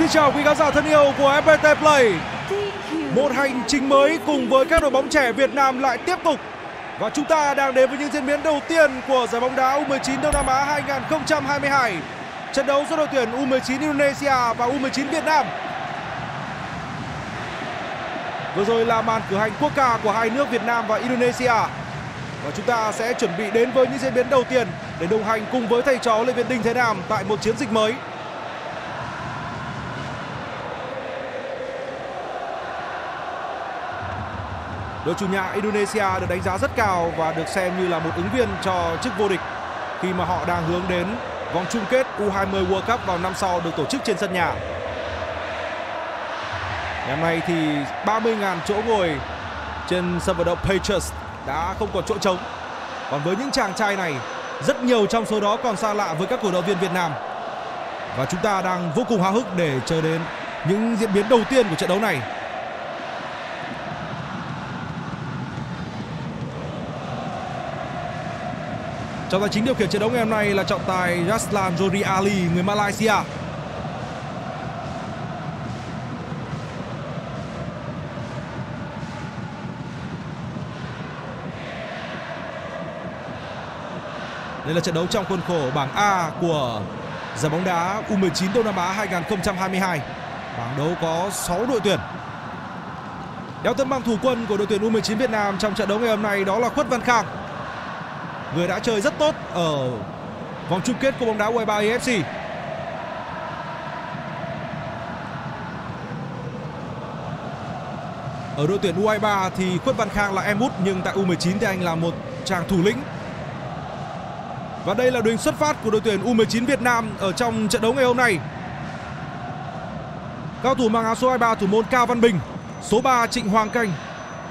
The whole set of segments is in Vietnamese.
Xin chào quý khán giả thân yêu của FPT Play. Một hành trình mới cùng với các đội bóng trẻ Việt Nam lại tiếp tục. Và chúng ta đang đến với những diễn biến đầu tiên của giải bóng đá U19 Đông Nam Á 2022. Trận đấu giữa đội tuyển U19 Indonesia và U19 Việt Nam. Vừa rồi là màn cử hành quốc ca của hai nước Việt Nam và Indonesia. Và chúng ta sẽ chuẩn bị đến với những diễn biến đầu tiên để đồng hành cùng với thầy trò Lê Việt Đinh Thế Nam tại một chiến dịch mới. Đội chủ nhà Indonesia được đánh giá rất cao và được xem như là một ứng viên cho chức vô địch khi mà họ đang hướng đến vòng chung kết U20 World Cup vào năm sau được tổ chức trên sân nhà. Ngày hôm nay thì 30.000 chỗ ngồi trên sân vận động Patriots đã không còn chỗ trống. Còn với những chàng trai này, rất nhiều trong số đó còn xa lạ với các cổ động viên Việt Nam. Và chúng ta đang vô cùng háo hức để chờ đến những diễn biến đầu tiên của trận đấu này. Trọng tài chính điều khiển trận đấu ngày hôm nay là trọng tài Raslan Jori Ali, người Malaysia. Đây là trận đấu trong khuôn khổ bảng A của giải bóng đá U19 Đông Nam Á 2022. Bảng đấu có 6 đội tuyển. Đeo tân băng thủ quân của đội tuyển U19 Việt Nam trong trận đấu ngày hôm nay đó là Khuất Văn Khang người đã chơi rất tốt ở vòng chung kết của bóng đá U23 AFC. Ở đội tuyển U23 thì Khuất Văn Khang là em út nhưng tại U19 thì anh là một chàng thủ lĩnh. Và đây là đội hình xuất phát của đội tuyển U19 Việt Nam ở trong trận đấu ngày hôm nay. Cao thủ mang áo số 23 thủ môn Cao Văn Bình, số 3 Trịnh Hoàng Canh,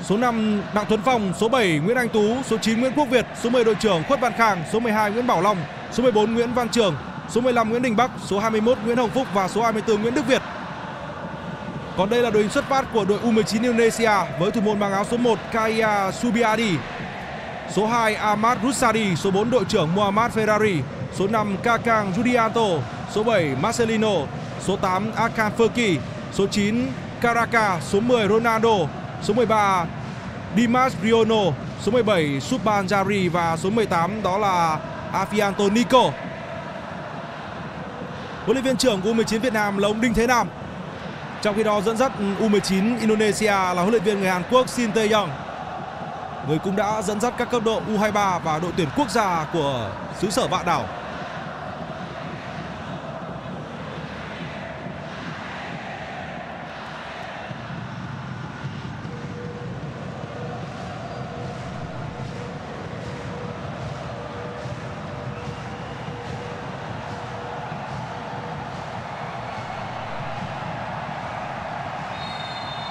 số 5 Đặng Tuấn Phong, số 7 Nguyễn Anh Tú, số 9 Nguyễn Quốc Việt, số 10 đội trưởng Khuất Văn Khang, số 12 Nguyễn Bảo Long, số 14 Nguyễn Văn Trường, số 15 Nguyễn Đình Bắc, số 21 Nguyễn Hồng Phúc và số 24 Nguyễn Đức Việt. Còn đây là đội hình xuất phát của đội U19 Indonesia với thủ môn mang áo số 1 Kaya Subiadi, số 2 Ahmad Rusadi, số 4 đội trưởng Muhammad Ferrari, số 5 Kakang Judianto, số 7 Marcelino, số 8 Akan Furki, số 9 Caraca, số 10 Ronaldo, số 13 Dimas Riono, số 17 Subbanjari và số 18 đó là Afianto Nico. Huấn luyện viên trưởng của U19 Việt Nam là ông Đinh Thế Nam. Trong khi đó dẫn dắt U19 Indonesia là huấn luyện viên người Hàn Quốc Shin Tae-yong. Người cũng đã dẫn dắt các cấp độ U23 và đội tuyển quốc gia của xứ sở Vạn Đảo.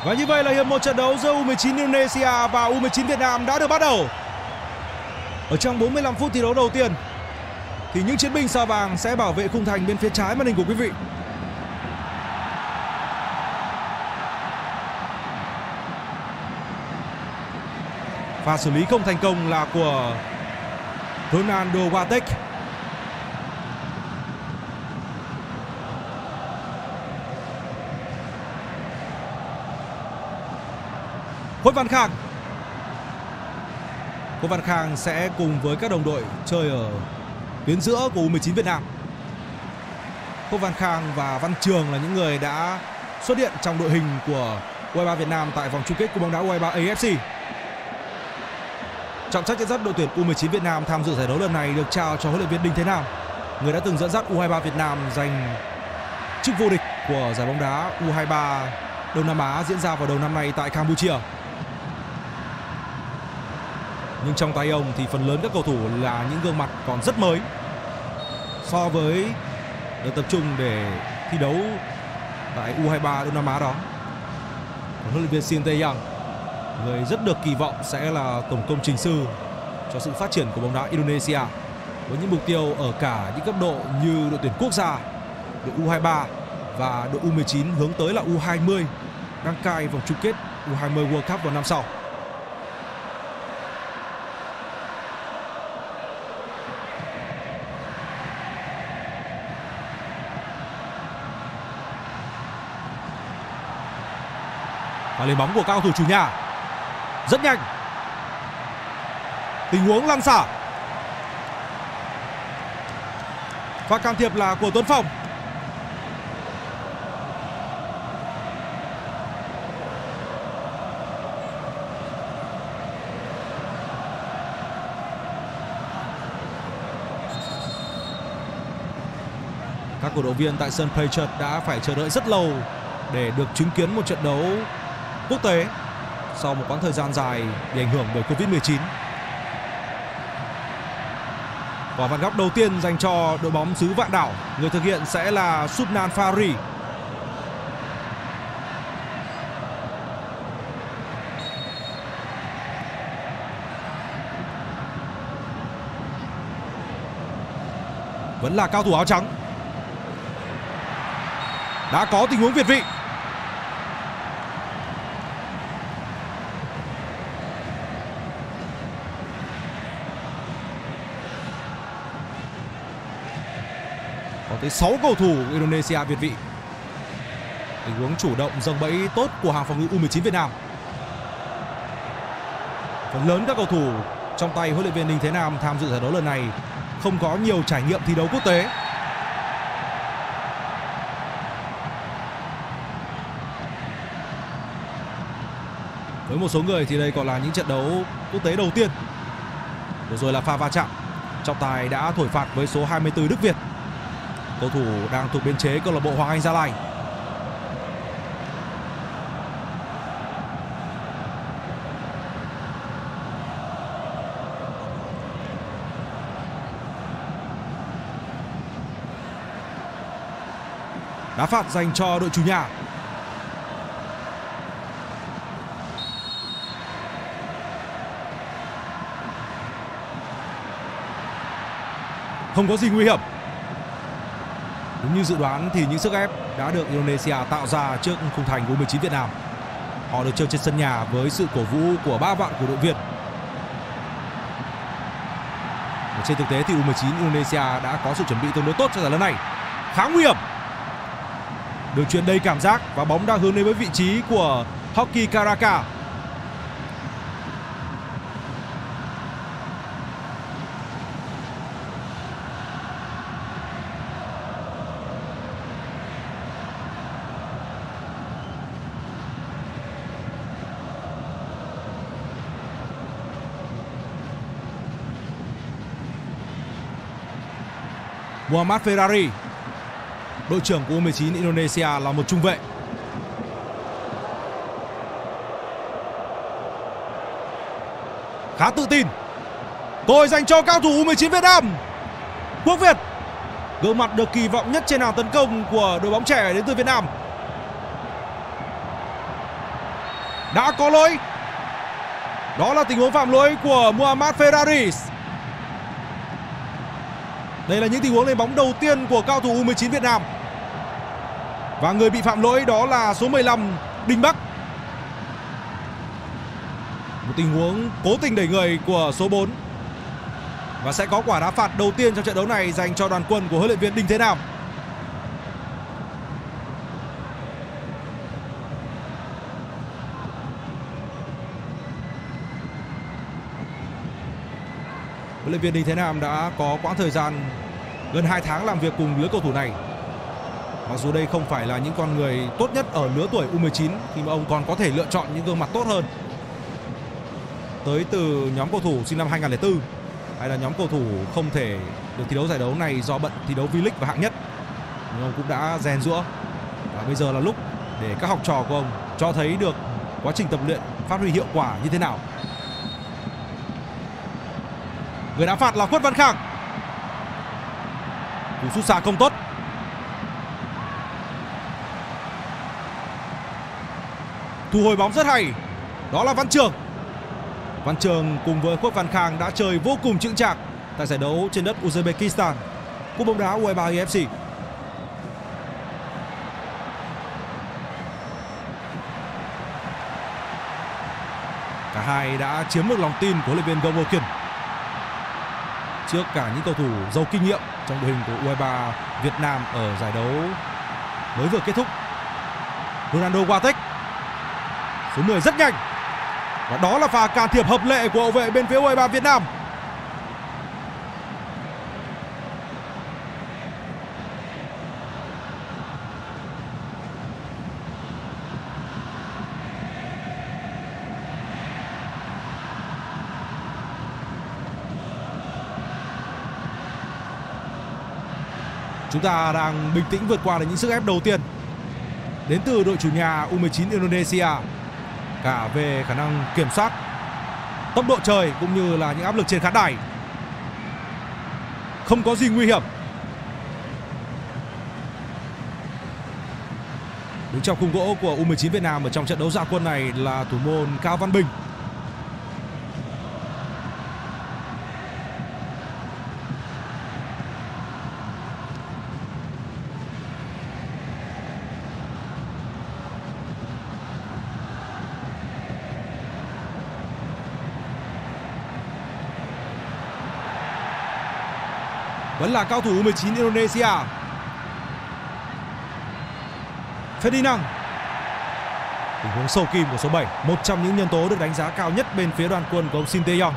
Và như vậy là hiệp một trận đấu giữa U19 Indonesia và U19 Việt Nam đã được bắt đầu. Ở trong 45 phút thi đấu đầu tiên, thì những chiến binh sao vàng sẽ bảo vệ khung thành bên phía trái màn hình của quý vị. Và xử lý không thành công là của Ronaldo Watek. Hội Văn Khang. Hội Văn Khang sẽ cùng với các đồng đội chơi ở tuyến giữa của U19 Việt Nam. Hội Văn Khang và Văn Trường là những người đã xuất hiện trong đội hình của U23 Việt Nam tại vòng chung kết của bóng đá U23 AFC Trọng trách dẫn dắt đội tuyển U19 Việt Nam tham dự giải đấu lần này được trao cho huấn luyện viên Đinh Thế Nam, người đã từng dẫn dắt U23 Việt Nam giành chức vô địch của giải bóng đá U23 Đông Nam Á diễn ra vào đầu năm nay tại Campuchia nhưng trong tay ông thì phần lớn các cầu thủ là những gương mặt còn rất mới so với được tập trung để thi đấu tại U23 Đông Nam Á đó. Còn huấn luyện viên Shin Tae-yong người rất được kỳ vọng sẽ là tổng công trình sư cho sự phát triển của bóng đá Indonesia với những mục tiêu ở cả những cấp độ như đội tuyển quốc gia, đội U23 và đội U19 hướng tới là U20 đăng cai vòng chung kết U20 World Cup vào năm sau. Và lên bóng của cao thủ chủ nhà. Rất nhanh. Tình huống lăn xả. Và can thiệp là của Tuấn Phong. Các cổ động viên tại sân Patriot đã phải chờ đợi rất lâu để được chứng kiến một trận đấu quốc tế sau một quãng thời gian dài bị ảnh hưởng bởi Covid-19. Quả phạt góc đầu tiên dành cho đội bóng xứ Vạn Đảo, người thực hiện sẽ là Subnan Fari. Vẫn là cao thủ áo trắng. Đã có tình huống việt vị tới 6 cầu thủ Indonesia việt vị. Tình huống chủ động, dâng bẫy tốt của hàng phòng ngự U19 Việt Nam. Phần lớn các cầu thủ trong tay huấn luyện viên Đinh Thế Nam tham dự giải đấu lần này không có nhiều trải nghiệm thi đấu quốc tế. Với một số người thì đây còn là những trận đấu quốc tế đầu tiên. Vừa rồi là pha va chạm. Trọng tài đã thổi phạt với số 24 Đức Việt cầu thủ đang thuộc biên chế câu lạc bộ Hoàng Anh Gia Lai. Đá phạt dành cho đội chủ nhà. Không có gì nguy hiểm Đúng như dự đoán thì những sức ép đã được Indonesia tạo ra trước khung thành của U19 Việt Nam. Họ được chơi trên sân nhà với sự cổ vũ của ba vạn cổ động viên. Và trên thực tế thì U19 Indonesia đã có sự chuẩn bị tương đối tốt cho giải lần này. Khá nguy hiểm. Đường truyền đầy cảm giác và bóng đang hướng đến với vị trí của Hockey Karaka. Muhammad Ferrari, Đội trưởng của U19 Indonesia là một trung vệ. Khá tự tin. Tôi dành cho cao thủ U19 Việt Nam, Quốc Việt. Gương mặt được kỳ vọng nhất trên hàng tấn công của đội bóng trẻ đến từ Việt Nam. Đã có lỗi. Đó là tình huống phạm lỗi của Muhammad Ferrari đây là những tình huống lên bóng đầu tiên của cao thủ U19 Việt Nam. Và người bị phạm lỗi đó là số 15 Đinh Bắc. Một tình huống cố tình đẩy người của số 4. Và sẽ có quả đá phạt đầu tiên trong trận đấu này dành cho đoàn quân của huấn luyện viên Đinh Thế Nam. Huấn luyện viên Đinh Thế Nam đã có quãng thời gian gần 2 tháng làm việc cùng lứa cầu thủ này. Mặc dù đây không phải là những con người tốt nhất ở lứa tuổi U19 thì mà ông còn có thể lựa chọn những gương mặt tốt hơn. Tới từ nhóm cầu thủ sinh năm 2004 hay là nhóm cầu thủ không thể được thi đấu giải đấu này do bận thi đấu V-League và hạng nhất. Nhưng ông cũng đã rèn rũa và bây giờ là lúc để các học trò của ông cho thấy được quá trình tập luyện phát huy hiệu quả như thế nào Người đá phạt là Khuất Văn Khang. Cú sút xa không tốt. Thu hồi bóng rất hay. Đó là Văn Trường. Văn Trường cùng với Khuất Văn Khang đã chơi vô cùng chững chạc Tại giải đấu trên đất Uzbekistan. Cúp bóng đá U23 EFC Cả hai đã chiếm được lòng tin của huấn luyện viên Gomokin trước cả những cầu thủ giàu kinh nghiệm trong đội hình của U23 Việt Nam ở giải đấu mới vừa kết thúc. Ronaldo Watek số 10 rất nhanh và đó là pha can thiệp hợp lệ của hậu vệ bên phía U23 Việt Nam. Chúng ta đang bình tĩnh vượt qua được những sức ép đầu tiên đến từ đội chủ nhà U19 Indonesia cả về khả năng kiểm soát, tốc độ trời cũng như là những áp lực trên khán đài. Không có gì nguy hiểm. Đứng trong khung gỗ của U19 Việt Nam ở trong trận đấu ra quân này là thủ môn Cao Văn Bình. Vẫn là cao thủ U19 Indonesia. Ferdinand tình huống sâu kim của số 7 một trong những nhân tố được đánh giá cao nhất bên phía đoàn quân của ông Shin Tae-yong.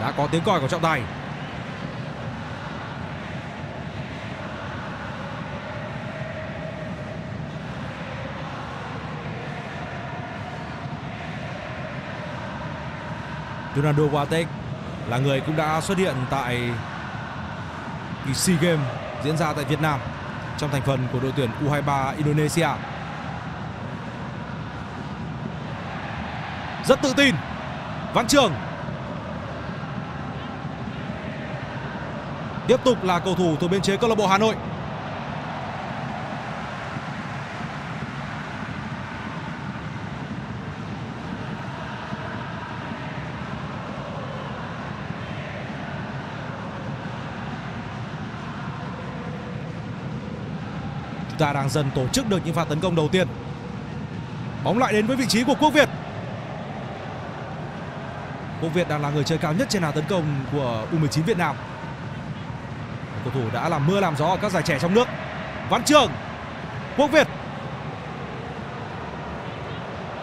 Đã có tiếng còi của trọng tài. Ronaldo Watek là người cũng đã xuất hiện tại kỳ SEA Games diễn ra tại Việt Nam trong thành phần của đội tuyển U23 Indonesia. Rất tự tin. Văn Trường. Tiếp tục là cầu thủ thuộc biên chế câu lạc bộ Hà Nội. Chúng ta đang dần tổ chức được những pha tấn công đầu tiên. Bóng lại đến với vị trí của Quốc Việt. Quốc Việt đang là người chơi cao nhất trên hàng tấn công của U19 Việt Nam. Cầu thủ đã làm mưa làm gió ở các giải trẻ trong nước. Văn Trường, Quốc Việt.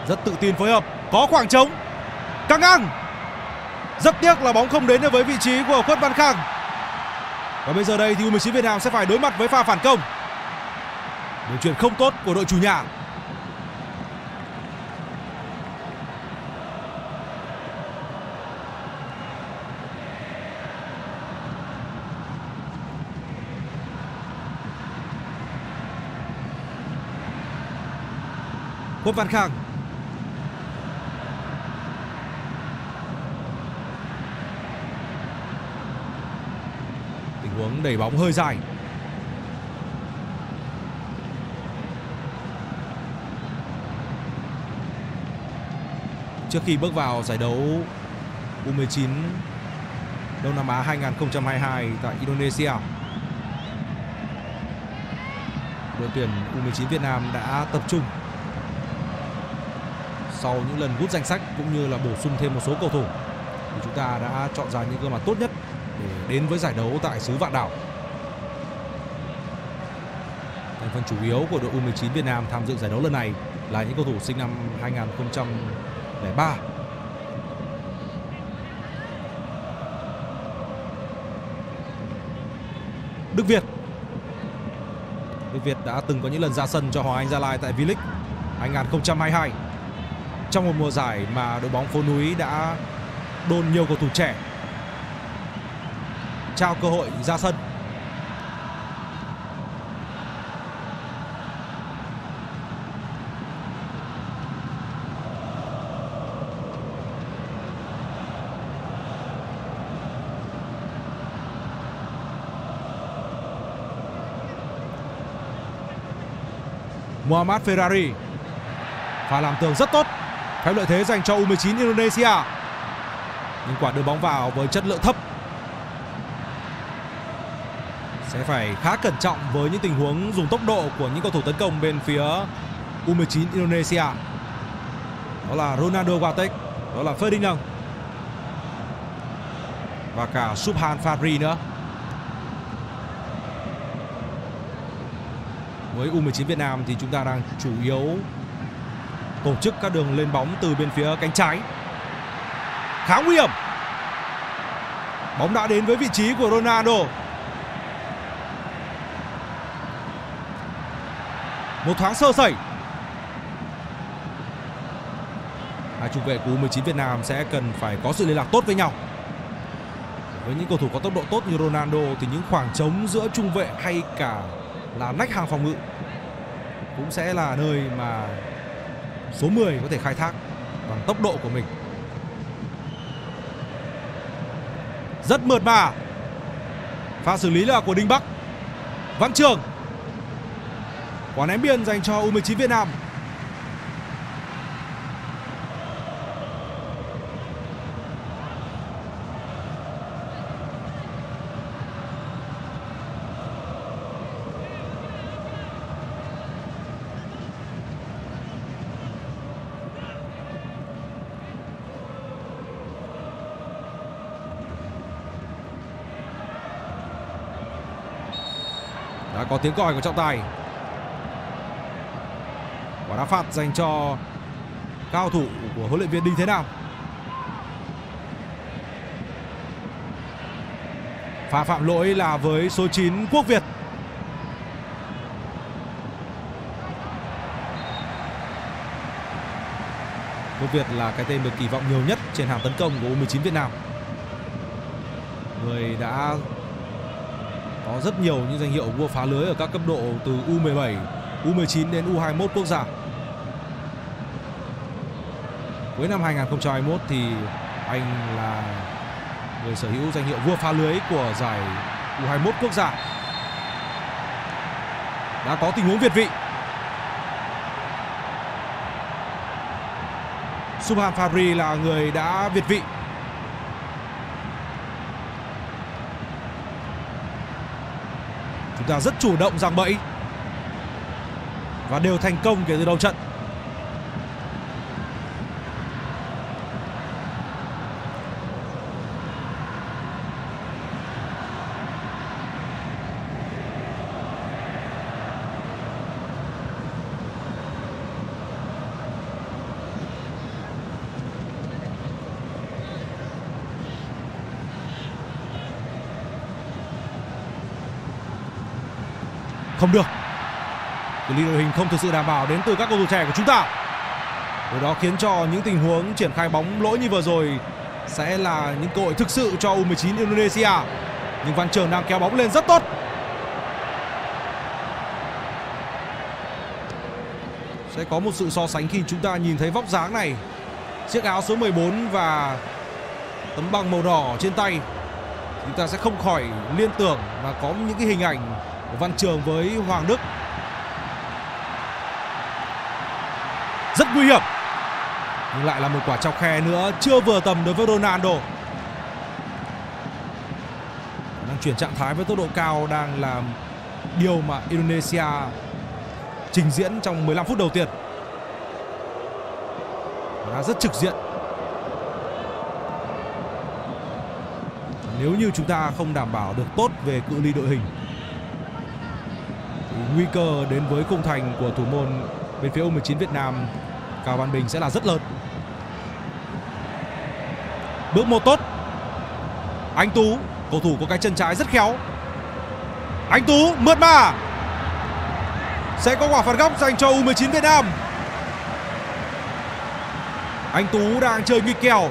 Rất tự tin phối hợp, có khoảng trống. Căng ngang. Rất tiếc là bóng không đến được với vị trí của Khuất Văn Khang. Và bây giờ đây thì U19 Việt Nam sẽ phải đối mặt với pha phản công đường chuyển không tốt của đội chủ nhà. Quốc Văn Khang tình huống đẩy bóng hơi dài trước khi bước vào giải đấu U19 Đông Nam Á 2022 tại Indonesia đội tuyển U19 Việt Nam đã tập trung sau những lần rút danh sách cũng như là bổ sung thêm một số cầu thủ thì chúng ta đã chọn ra những gương mặt tốt nhất để đến với giải đấu tại xứ Vạn Đảo. Thành phần chủ yếu của đội U19 Việt Nam tham dự giải đấu lần này là những cầu thủ sinh năm 2003. Đức Việt. Đức Việt đã từng có những lần ra sân cho Hoàng Anh Gia Lai tại V-League 2022 trong một mùa giải mà đội bóng phố núi đã đôn nhiều cầu thủ trẻ, trao cơ hội ra sân. Muhammad Ferrari. Pha làm tường rất tốt. Phép lợi thế dành cho U19 Indonesia. Nhưng quả đưa bóng vào với chất lượng thấp. Sẽ phải khá cẩn trọng với những tình huống dùng tốc độ của những cầu thủ tấn công bên phía U19 Indonesia. Đó là Ronaldo Watek đó là Ferdinand. Và cả Subhan Fadri nữa. Với U19 Việt Nam thì chúng ta đang chủ yếu tổ chức các đường lên bóng từ bên phía cánh trái. Khá nguy hiểm. Bóng đã đến với vị trí của Ronaldo. Một thoáng sơ sẩy. Hai trung vệ của U19 Việt Nam sẽ cần phải có sự liên lạc tốt với nhau. Với những cầu thủ có tốc độ tốt như Ronaldo thì những khoảng trống giữa trung vệ hay cả là nách hàng phòng ngự cũng sẽ là nơi mà số 10 có thể khai thác bằng tốc độ của mình. Rất mượt mà. Pha xử lý là của Đinh Bắc. Văn Trường. Quả ném biên dành cho U19 Việt Nam. Có tiếng còi của trọng tài. Quả đá phạt dành cho cao thủ của huấn luyện viên Đinh Thế Nam pha phạm lỗi là với số 9 Quốc Việt. Quốc Việt là cái tên được kỳ vọng nhiều nhất trên hàng tấn công của U19 Việt Nam. Người đã có rất nhiều những danh hiệu vua phá lưới ở các cấp độ từ U17, U19 đến U21 quốc gia. Cuối năm 2021 thì anh là người sở hữu danh hiệu vua phá lưới của giải U21 quốc gia. Đã có tình huống việt vị. Subhan Fabri là người đã việt vị chúng rất chủ động giằng bẫy và đều thành công kể từ đầu trận. Không được. Cự lý đội hình không thực sự đảm bảo đến từ các cầu thủ trẻ của chúng ta. Điều đó khiến cho những tình huống triển khai bóng lỗi như vừa rồi Sẽ là những cơ hội thực sự cho U19 Indonesia. Nhưng Văn Trường đang kéo bóng lên rất tốt. Sẽ có một sự so sánh khi chúng ta nhìn thấy vóc dáng này. Chiếc áo số 14 và tấm bằng màu đỏ trên tay. Chúng ta sẽ không khỏi liên tưởng và có những cái hình ảnh Văn Trường với Hoàng Đức. Rất nguy hiểm. Nhưng lại là một quả chọc khe nữa, chưa vừa tầm đối với Ronaldo. Đang chuyển trạng thái với tốc độ cao, đang là điều mà Indonesia trình diễn trong 15 phút đầu tiên. Đã rất trực diện. Nếu như chúng ta không đảm bảo được tốt về cự ly đội hình nguy cơ đến với khung thành của thủ môn bên phía U19 Việt Nam Cao Văn Bình sẽ là rất lớn. Bước một tốt. Anh Tú, cầu thủ có cái chân trái rất khéo. Anh Tú mượt mà. Sẽ có quả phạt góc dành cho U19 Việt Nam. Anh Tú đang chơi nghịch kèo.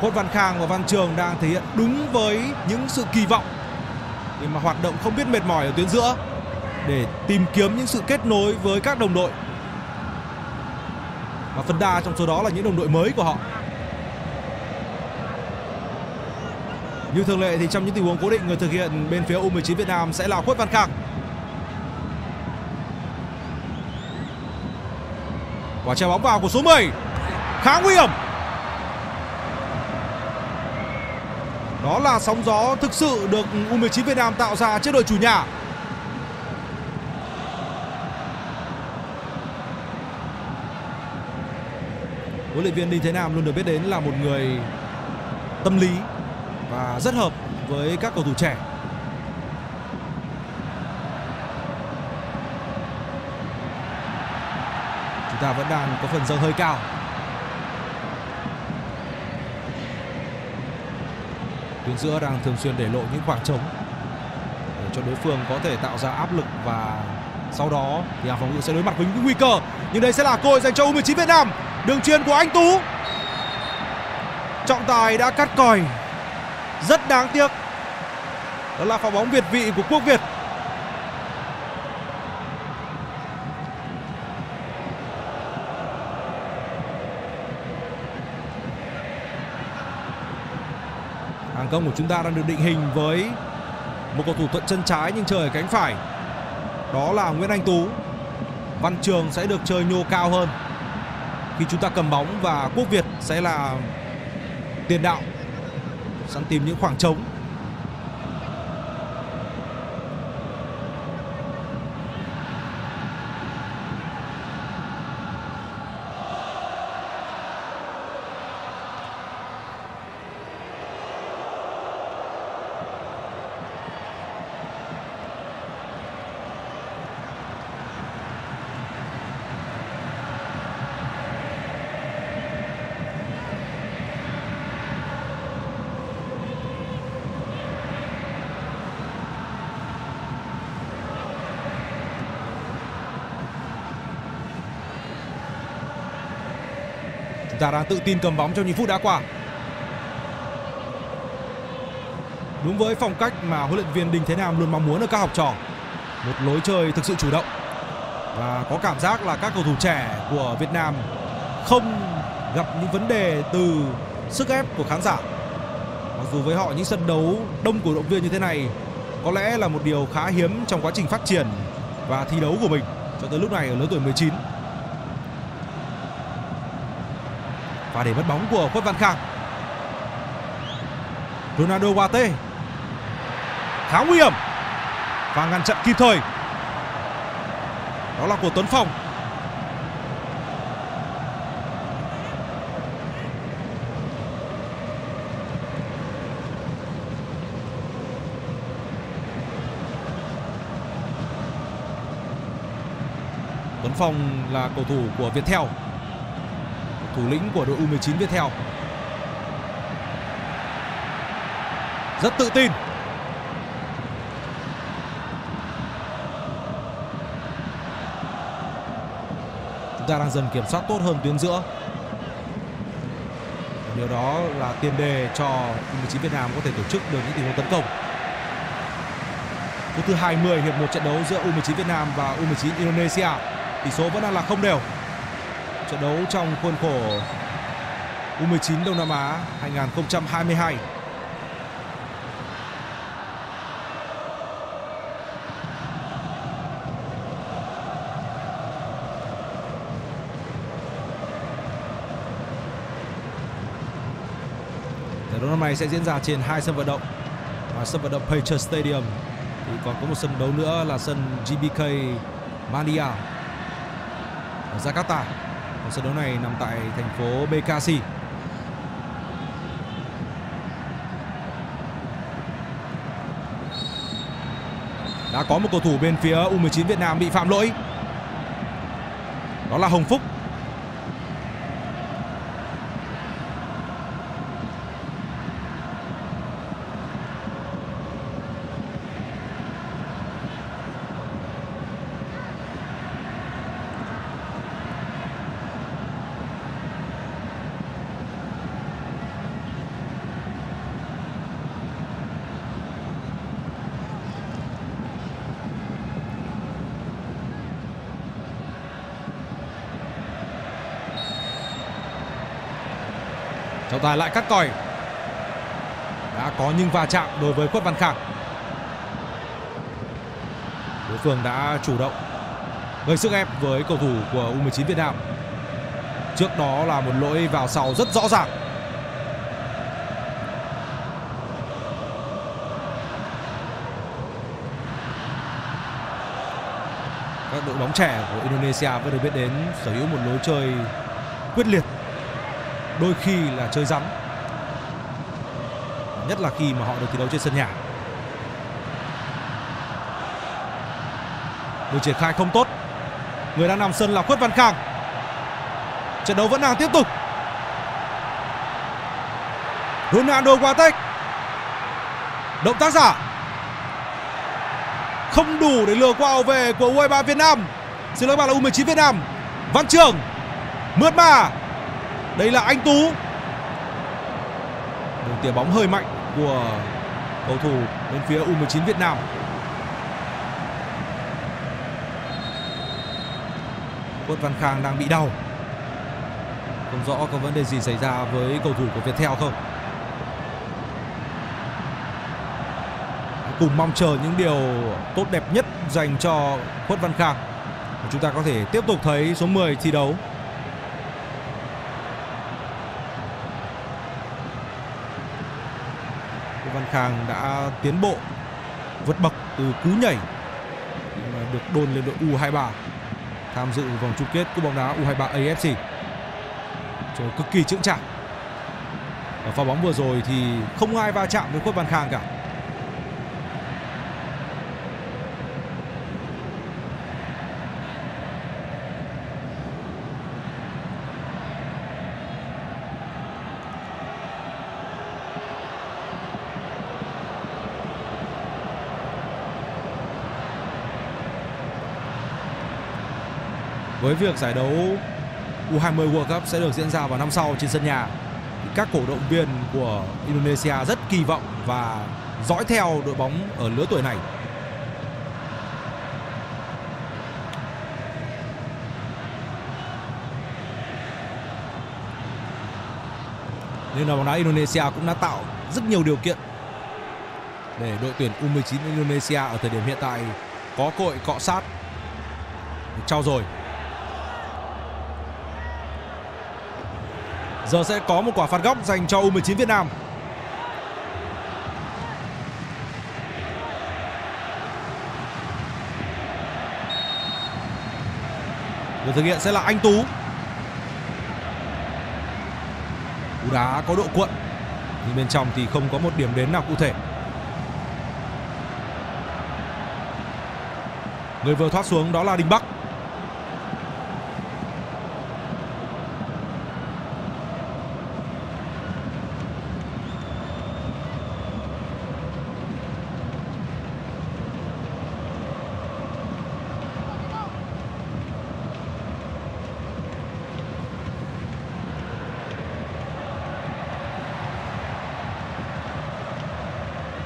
Khuất Văn Khang và Văn Trường đang thể hiện đúng với những sự kỳ vọng để mà hoạt động không biết mệt mỏi ở tuyến giữa, để tìm kiếm những sự kết nối với các đồng đội. Và phần đa trong số đó là những đồng đội mới của họ. Như thường lệ thì trong những tình huống cố định người thực hiện bên phía U19 Việt Nam sẽ là Khuất Văn Khang. Quả treo bóng vào của số 10 khá nguy hiểm. Đó là sóng gió thực sự được U19 Việt Nam tạo ra trước đội chủ nhà huấn luyện viên Đinh Thế Nam luôn được biết đến là một người tâm lý và rất hợp với các cầu thủ trẻ. Chúng ta vẫn đang có phần dâng hơi cao. Tuyến giữa đang thường xuyên để lộ những khoảng trống để cho đối phương có thể tạo ra áp lực và sau đó thì hàng phòng ngự sẽ đối mặt với những nguy cơ. Nhưng đây sẽ là cơ hội dành cho U19 Việt Nam. Đường truyền của anh Tú Trọng tài đã cắt còi Rất đáng tiếc Đó là pha bóng việt vị của quốc Việt Công của chúng ta đang được định hình với Một cầu thủ thuận chân trái nhưng chơi ở cánh phải. Đó là Nguyễn Anh Tú. Văn Trường sẽ được chơi nhô cao hơn. Khi chúng ta cầm bóng và quốc việt sẽ là tiền đạo, sẵn tìm những khoảng trống. Chúng ta đang tự tin cầm bóng trong những phút đã qua. Đúng với phong cách mà huấn luyện viên Đinh Thế Nam luôn mong muốn ở các học trò. Một lối chơi thực sự chủ động. Và có cảm giác là các cầu thủ trẻ của Việt Nam không gặp những vấn đề từ sức ép của khán giả. Mặc dù với họ những sân đấu đông cổ động viên như thế này có lẽ là một điều khá hiếm trong quá trình phát triển và thi đấu của mình cho tới lúc này ở lứa tuổi 19. Và để mất bóng của Khuất Văn Khang. Ronaldo Guate khá nguy hiểm và ngăn chặn kịp thời. Đó là của Tuấn Phong. Tuấn Phong là cầu thủ của Viettel thủ lĩnh của đội U19 Viettel rất tự tin. Chúng ta đang dần kiểm soát tốt hơn tuyến giữa. Điều đó là tiền đề cho U19 Việt Nam có thể tổ chức được những tình huống tấn công. Phút thứ 20 hiệp một trận đấu giữa U19 Việt Nam và U19 Indonesia, tỷ số vẫn đang là không đều trận đấu trong khuôn khổ U19 Đông Nam Á 2022 Giải đấu năm nay sẽ diễn ra trên hai sân vận động và sân vận động Patriot Stadium thì còn có một sân đấu nữa là sân GBK Mania ở Jakarta. Và sân đấu này nằm tại thành phố Bekasi. Đã có một cầu thủ bên phía U19 Việt Nam bị phạm lỗi. Đó là Hồng Phúc. Trọng tài lại cắt còi. Đã có những va chạm đối với Khuất Văn Khang. Đối phương đã chủ động gây sức ép với cầu thủ của U19 Việt Nam. Trước đó là một lỗi vào sau rất rõ ràng. Các đội bóng trẻ của Indonesia vẫn được biết đến, sở hữu một lối chơi quyết liệt đôi khi là chơi rắn. Nhất là khi mà họ được thi đấu trên sân nhà. Được triển khai không tốt. Người đang nằm sân là khuất văn khang. Trận đấu vẫn đang tiếp tục. Ronaldo qua tách. Động tác giả. Không đủ để lừa qua về của u23 việt nam. Xin lỗi bạn là u19 việt nam. Văn trường. Mượt mà đây là anh Tú. Đường tỉa bóng hơi mạnh của cầu thủ bên phía U19 Việt Nam. Quất Văn Khang đang bị đau. Không rõ có vấn đề gì xảy ra với cầu thủ của Viettel không? Cùng mong chờ những điều tốt đẹp nhất dành cho Khuất Văn Khang. Chúng ta có thể tiếp tục thấy số 10 thi đấu. Khang đã tiến bộ, vượt bậc từ cú nhảy được đôn lên đội U23 tham dự vòng chung kết cúp bóng đá U23 AFC chơi cực kỳ chững chạc. Ở pha bóng vừa rồi thì không ai va chạm với Khuất Văn Khang cả. Với việc giải đấu U20 World Cup sẽ được diễn ra vào năm sau trên sân nhà. Các cổ động viên của Indonesia rất kỳ vọng và dõi theo đội bóng ở lứa tuổi này. Nên là bóng đá Indonesia cũng đã tạo rất nhiều điều kiện để đội tuyển U19 Indonesia ở thời điểm hiện tại có cội cọ sát. Trao rồi Giờ sẽ có một quả phạt góc dành cho U19 Việt Nam. Người thực hiện sẽ là Anh Tú. Cú đá có độ cuộn, nhưng bên trong thì không có một điểm đến nào cụ thể. Người vừa thoát xuống đó là Đình Bắc.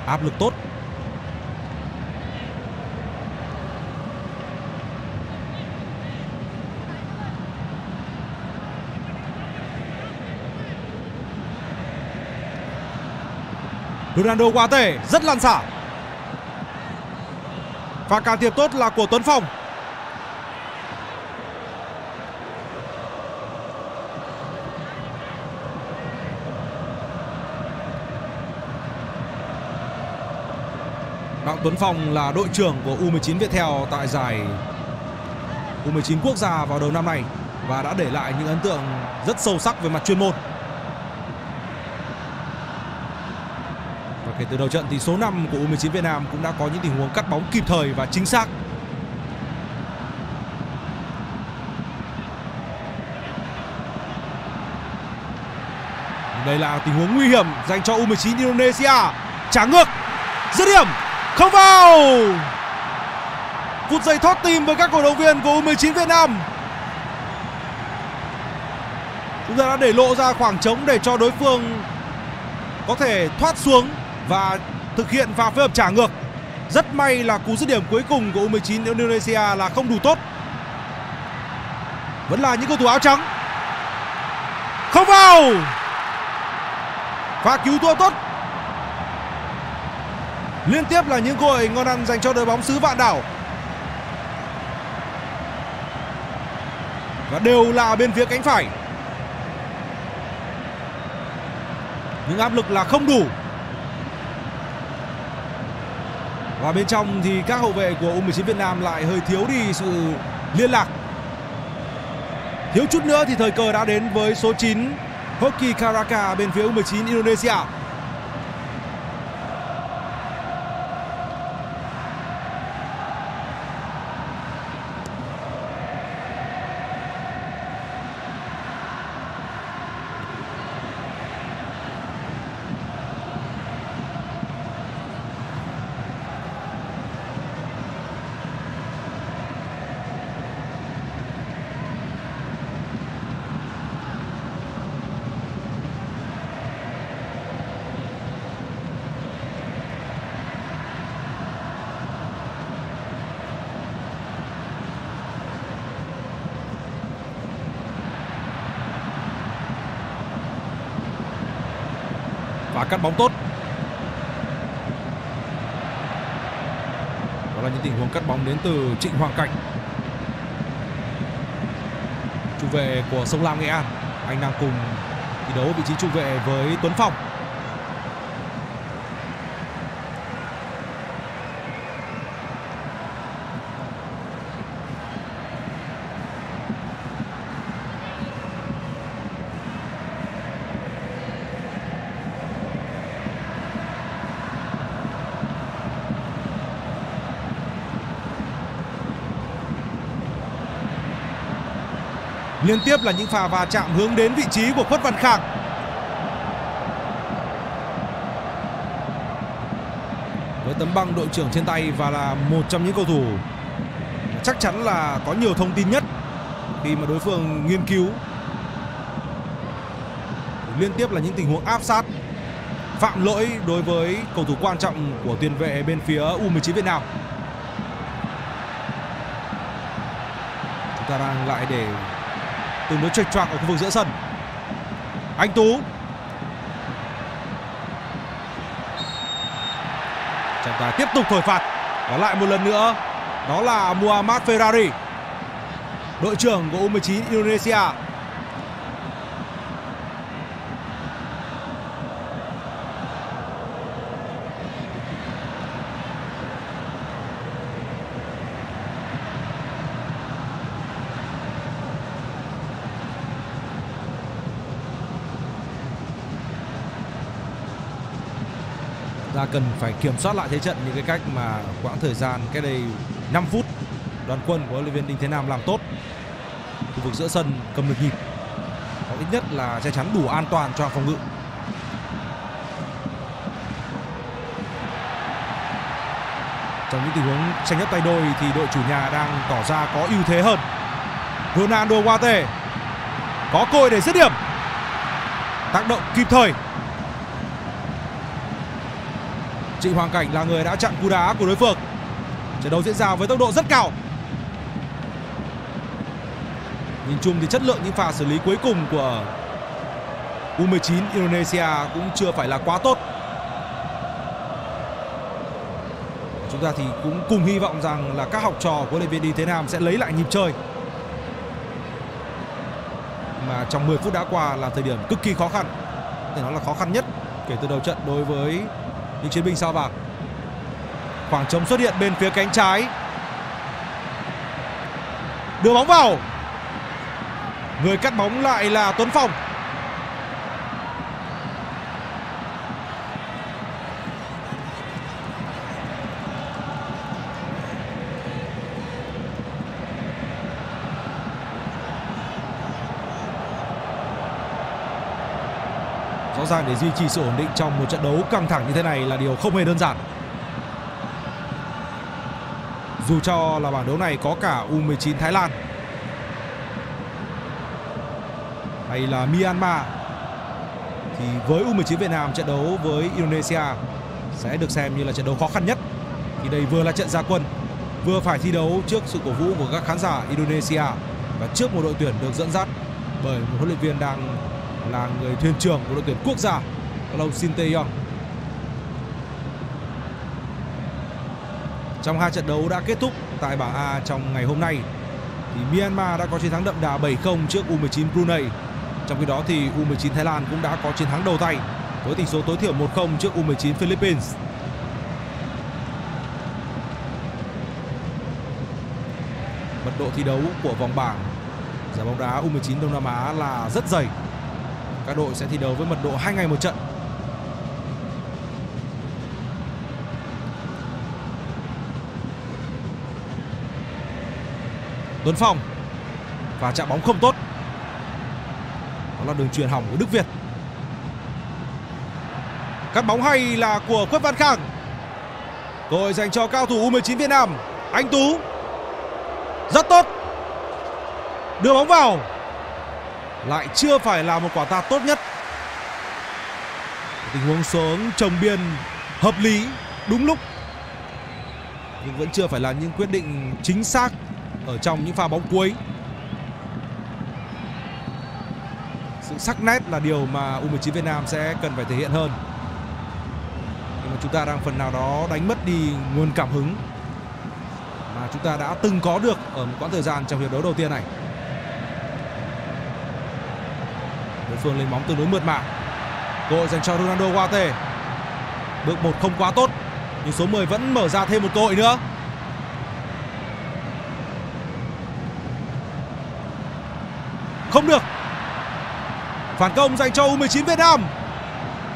Áp lực tốt. Ronaldo quá tể rất lan xả. Và can thiệp tốt là của Tuấn Phong. Đặng Tuấn Phong là đội trưởng của U19 Viettel tại giải U19 quốc gia vào đầu năm nay và đã để lại những ấn tượng rất sâu sắc về mặt chuyên môn. Và kể từ đầu trận thì số 5 của U19 Việt Nam cũng đã có những tình huống cắt bóng kịp thời và chính xác. Đây là tình huống nguy hiểm dành cho U19 Indonesia. Trả ngược. Dứt điểm không vào. Phút giây thoát tim với các cổ động viên của U19 Việt Nam. Chúng ta đã để lộ ra khoảng trống để cho đối phương có thể thoát xuống và thực hiện pha phối hợp trả ngược. Rất may là cú dứt điểm cuối cùng của U19 Indonesia là không đủ tốt. Vẫn là những cầu thủ áo trắng. Không vào. Và cứu thua tốt. Liên tiếp là những cơ hội ngon ăn dành cho đội bóng xứ Vạn Đảo. Và đều là bên phía cánh phải. Nhưng áp lực là không đủ. Và bên trong thì các hậu vệ của U19 Việt Nam lại hơi thiếu đi sự liên lạc. Thiếu chút nữa thì thời cơ đã đến với số 9 Hoki Karaka bên phía U19 Indonesia. Cắt bóng tốt. Đó là những tình huống cắt bóng đến từ Trịnh Hoàng Cảnh. Trung vệ của sông Lam Nghệ An, anh đang cùng thi đấu vị trí trung vệ với Tuấn Phong. Liên tiếp là những pha va chạm hướng đến vị trí của Khuất Văn Khang. Với tấm băng đội trưởng trên tay và là một trong những cầu thủ chắc chắn là có nhiều thông tin nhất khi mà đối phương nghiên cứu. Liên tiếp là những tình huống áp sát, phạm lỗi đối với cầu thủ quan trọng của tiền vệ bên phía U19 Việt Nam. Chúng ta đang lại để tương đối chệch choạc ở khu vực giữa sân. Anh tú. Trọng tài tiếp tục thổi phạt. Và lại một lần nữa, đó là Muhammad Ferrari, đội trưởng của U19 Indonesia. Ta cần phải kiểm soát lại thế trận những cái cách mà quãng thời gian cái đây 5 phút đoàn quân của huấn luyện viên Đinh Thế Nam làm tốt. Khu vực giữa sân cầm được nhịp. Có ít nhất là che chắn đủ an toàn cho phòng ngự. Trong những tình huống tranh chấp tay đôi thì đội chủ nhà đang tỏ ra có ưu thế hơn. Ronaldo Guate có cơ hội để dứt điểm. Tác động kịp thời. Trịnh Hoàng Cảnh là người đã chặn cú đá của đối phương. Trận đấu diễn ra với tốc độ rất cao. Nhìn chung thì chất lượng những pha xử lý cuối cùng của U19 Indonesia cũng chưa phải là quá tốt. Chúng ta thì cũng cùng hy vọng rằng là các học trò của luyện viên Đi Thế Nam sẽ lấy lại nhịp chơi. Mà trong 10 phút đã qua là thời điểm cực kỳ khó khăn. Thì nó nói là khó khăn nhất kể từ đầu trận đối với những chiến binh sao vàng. Khoảng trống xuất hiện bên phía cánh trái. Đưa bóng vào. Người cắt bóng lại là Tuấn Phong. Rõ để duy trì sự ổn định trong một trận đấu căng thẳng như thế này là điều không hề đơn giản. Dù cho là bảng đấu này có cả U19 Thái Lan, hay là Myanmar, thì với U19 Việt Nam trận đấu với Indonesia sẽ được xem như là trận đấu khó khăn nhất. Thì đây vừa là trận gia quân, vừa phải thi đấu trước sự cổ vũ của các khán giả Indonesia và trước một đội tuyển được dẫn dắt bởi một huấn luyện viên đang là người thuyền trưởng của đội tuyển quốc gia đó là ông Shin Tae-yong Trong hai trận đấu đã kết thúc tại bảng A trong ngày hôm nay, thì Myanmar đã có chiến thắng đậm đà 7-0 trước U19 Brunei. Trong khi đó thì U19 Thái Lan cũng đã có chiến thắng đầu tay với tỷ số tối thiểu 1-0 trước U19 Philippines. Mật độ thi đấu của vòng bảng, giải bóng đá U19 Đông Nam Á là rất dày. Các đội sẽ thi đấu với mật độ 2 ngày một trận. Tuấn Phong và chạm bóng không tốt. Đó là đường truyền hỏng của Đức Việt. Cắt bóng hay là của Khuất Văn Khang? Cơ hội dành cho cao thủ U19 Việt Nam, Anh Tú. Rất tốt. Đưa bóng vào lại chưa phải là một quả tạt tốt nhất. Tình huống xuống trồng biên hợp lý, đúng lúc. Nhưng vẫn chưa phải là những quyết định chính xác ở trong những pha bóng cuối. Sự sắc nét là điều mà U19 Việt Nam sẽ cần phải thể hiện hơn. Nhưng mà chúng ta đang phần nào đó đánh mất đi nguồn cảm hứng mà chúng ta đã từng có được ở một quãng thời gian trong hiệp đấu đầu tiên này đối phương lên bóng tương đối mượt mà. Cơ hội dành cho Ronaldo Guate bước một không quá tốt, nhưng số 10 vẫn mở ra thêm một cơ hội nữa. Không được. Phản công dành cho U19 Việt Nam.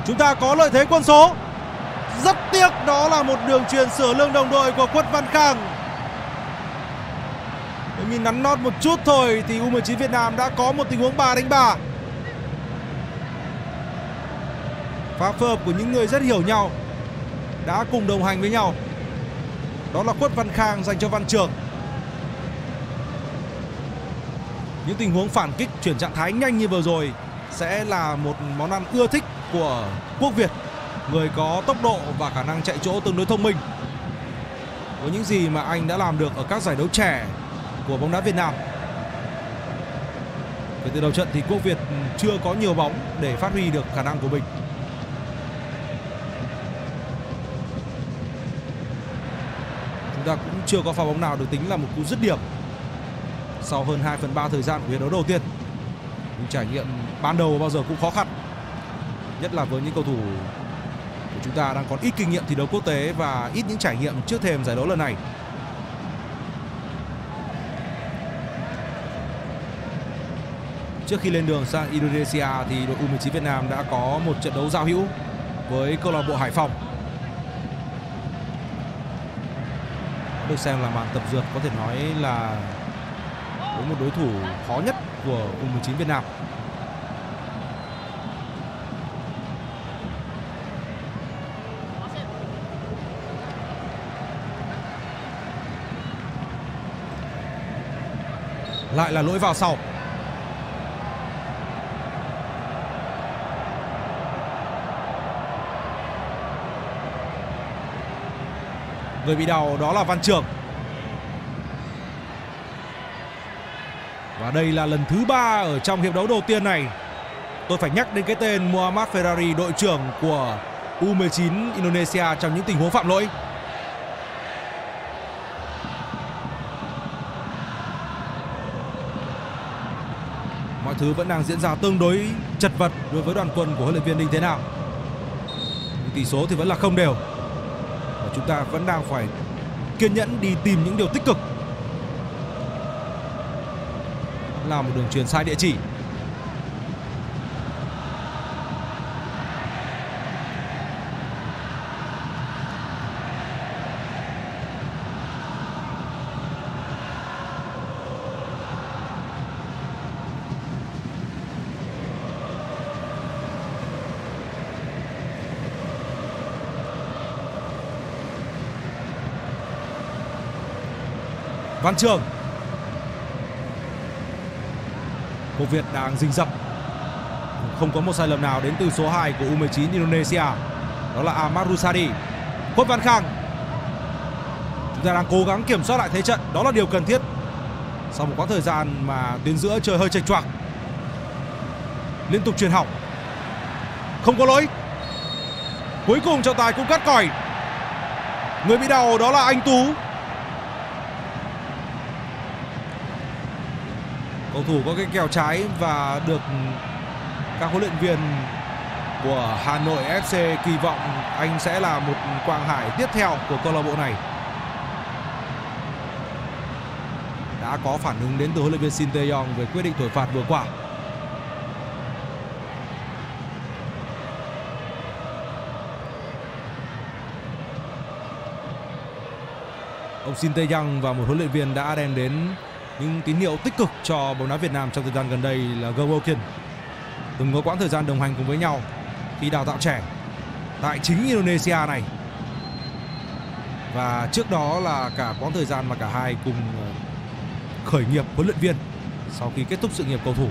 Chúng ta có lợi thế quân số. Rất tiếc đó là một đường truyền sửa lương đồng đội của Quất Văn Khang. Nếu nắn nót một chút thôi thì U19 Việt Nam đã có một tình huống 3 đánh 3 pha phối hợp của những người rất hiểu nhau, đã cùng đồng hành với nhau. Đó là Khuất Văn Khang dành cho Văn Trường. Những tình huống phản kích chuyển trạng thái nhanh như vừa rồi sẽ là một món ăn ưa thích của quốc Việt, người có tốc độ và khả năng chạy chỗ tương đối thông minh. Với những gì mà anh đã làm được ở các giải đấu trẻ của bóng đá Việt Nam? Kể từ đầu trận thì quốc Việt chưa có nhiều bóng để phát huy được khả năng của mình chúng ta cũng chưa có pha bóng nào được tính là một cú dứt điểm sau hơn 2 phần 3 thời gian của hiệp đấu đầu tiên. những trải nghiệm ban đầu bao giờ cũng khó khăn. Nhất là với những cầu thủ của chúng ta đang còn ít kinh nghiệm thi đấu quốc tế và ít những trải nghiệm trước thềm giải đấu lần này. Trước khi lên đường sang Indonesia thì đội U19 Việt Nam đã có một trận đấu giao hữu với câu lạc bộ Hải Phòng. Được xem là màn tập dượt có thể nói là với một đối thủ khó nhất của U19 Việt Nam. Lại là lỗi vào sau. Người bị đau đó là Văn Trường. Và đây là lần thứ ba ở trong hiệp đấu đầu tiên này. Tôi phải nhắc đến cái tên Muhammad Ferrari, đội trưởng của U19 Indonesia trong những tình huống phạm lỗi. Mọi thứ vẫn đang diễn ra tương đối chật vật đối với đoàn quân của huấn luyện viên Đinh Thế Nào. Tỷ số thì vẫn là không đều. Chúng ta vẫn đang phải kiên nhẫn đi tìm những điều tích cực. Là một đường truyền sai địa chỉ. Văn Trường. Cô Việt đang rình rập Không có một sai lầm nào đến từ số 2 của U19 Indonesia. Đó là Ahmad Rusadi Khuất Văn Khang. Chúng ta đang cố gắng kiểm soát lại thế trận. Đó là điều cần thiết. Sau một quãng thời gian mà tuyến giữa chơi hơi chệch choạc Liên tục truyền hỏng Không có lỗi. Cuối cùng trọng tài cũng cắt còi. Người bị đau đó là anh Tú. Cầu thủ có cái kèo trái và được các huấn luyện viên của Hà Nội FC kỳ vọng anh sẽ là một quang hải tiếp theo của câu lạc bộ này. Đã có phản ứng đến từ huấn luyện viên Shin Tae-yong về quyết định thổi phạt vừa qua. Ông Shin Tae-yong và một huấn luyện viên đã đem đến những tín hiệu tích cực cho bóng đá Việt Nam trong thời gian gần đây là Go Từng có quãng thời gian đồng hành cùng với nhau khi đào tạo trẻ tại chính Indonesia này. Và trước đó là cả quãng thời gian mà cả hai cùng ờ, khởi nghiệp huấn luyện viên sau khi kết thúc sự nghiệp cầu thủ.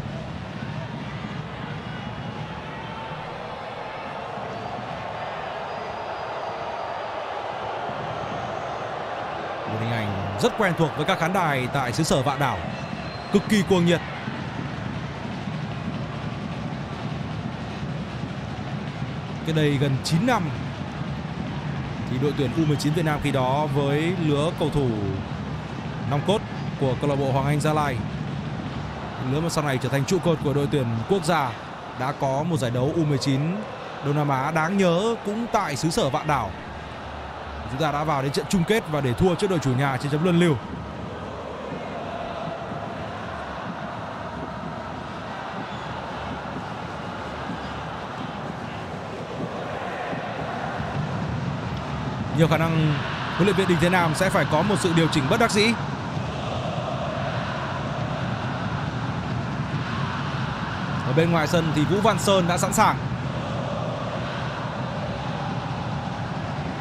Một hình ảnh rất quen thuộc với các khán đài tại xứ sở Vạn Đảo. Cực kỳ cuồng nhiệt. Cái đây gần 9 năm thì đội tuyển U19 Việt Nam khi đó với lứa cầu thủ nòng cốt của câu lạc bộ Hoàng Anh Gia Lai lứa mà sau này trở thành trụ cột của đội tuyển quốc gia đã có một giải đấu U19 Đông Nam Á đáng nhớ cũng tại xứ sở Vạn Đảo chúng ta đã vào đến trận chung kết và để thua trước đội chủ nhà trên chấm luân lưu. Nhiều khả năng huấn luyện viên Đình Thế Nam sẽ phải có một sự điều chỉnh bất đắc dĩ. Ở bên ngoài sân thì Vũ Văn Sơn đã sẵn sàng.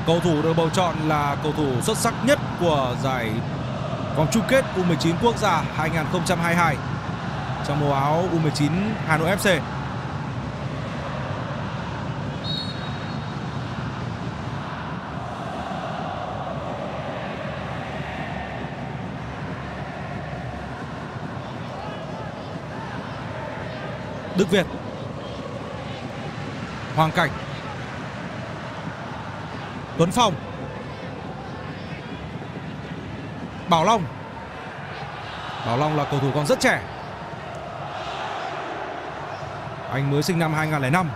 Cầu thủ được bầu chọn là cầu thủ xuất sắc nhất của giải vòng chung kết U19 quốc gia 2022 trong màu áo U19 Hà Nội FC. Đức Việt Hoàng Cảnh Tuấn Phong. Bảo Long. Bảo Long là cầu thủ còn rất trẻ. Anh mới sinh năm 2005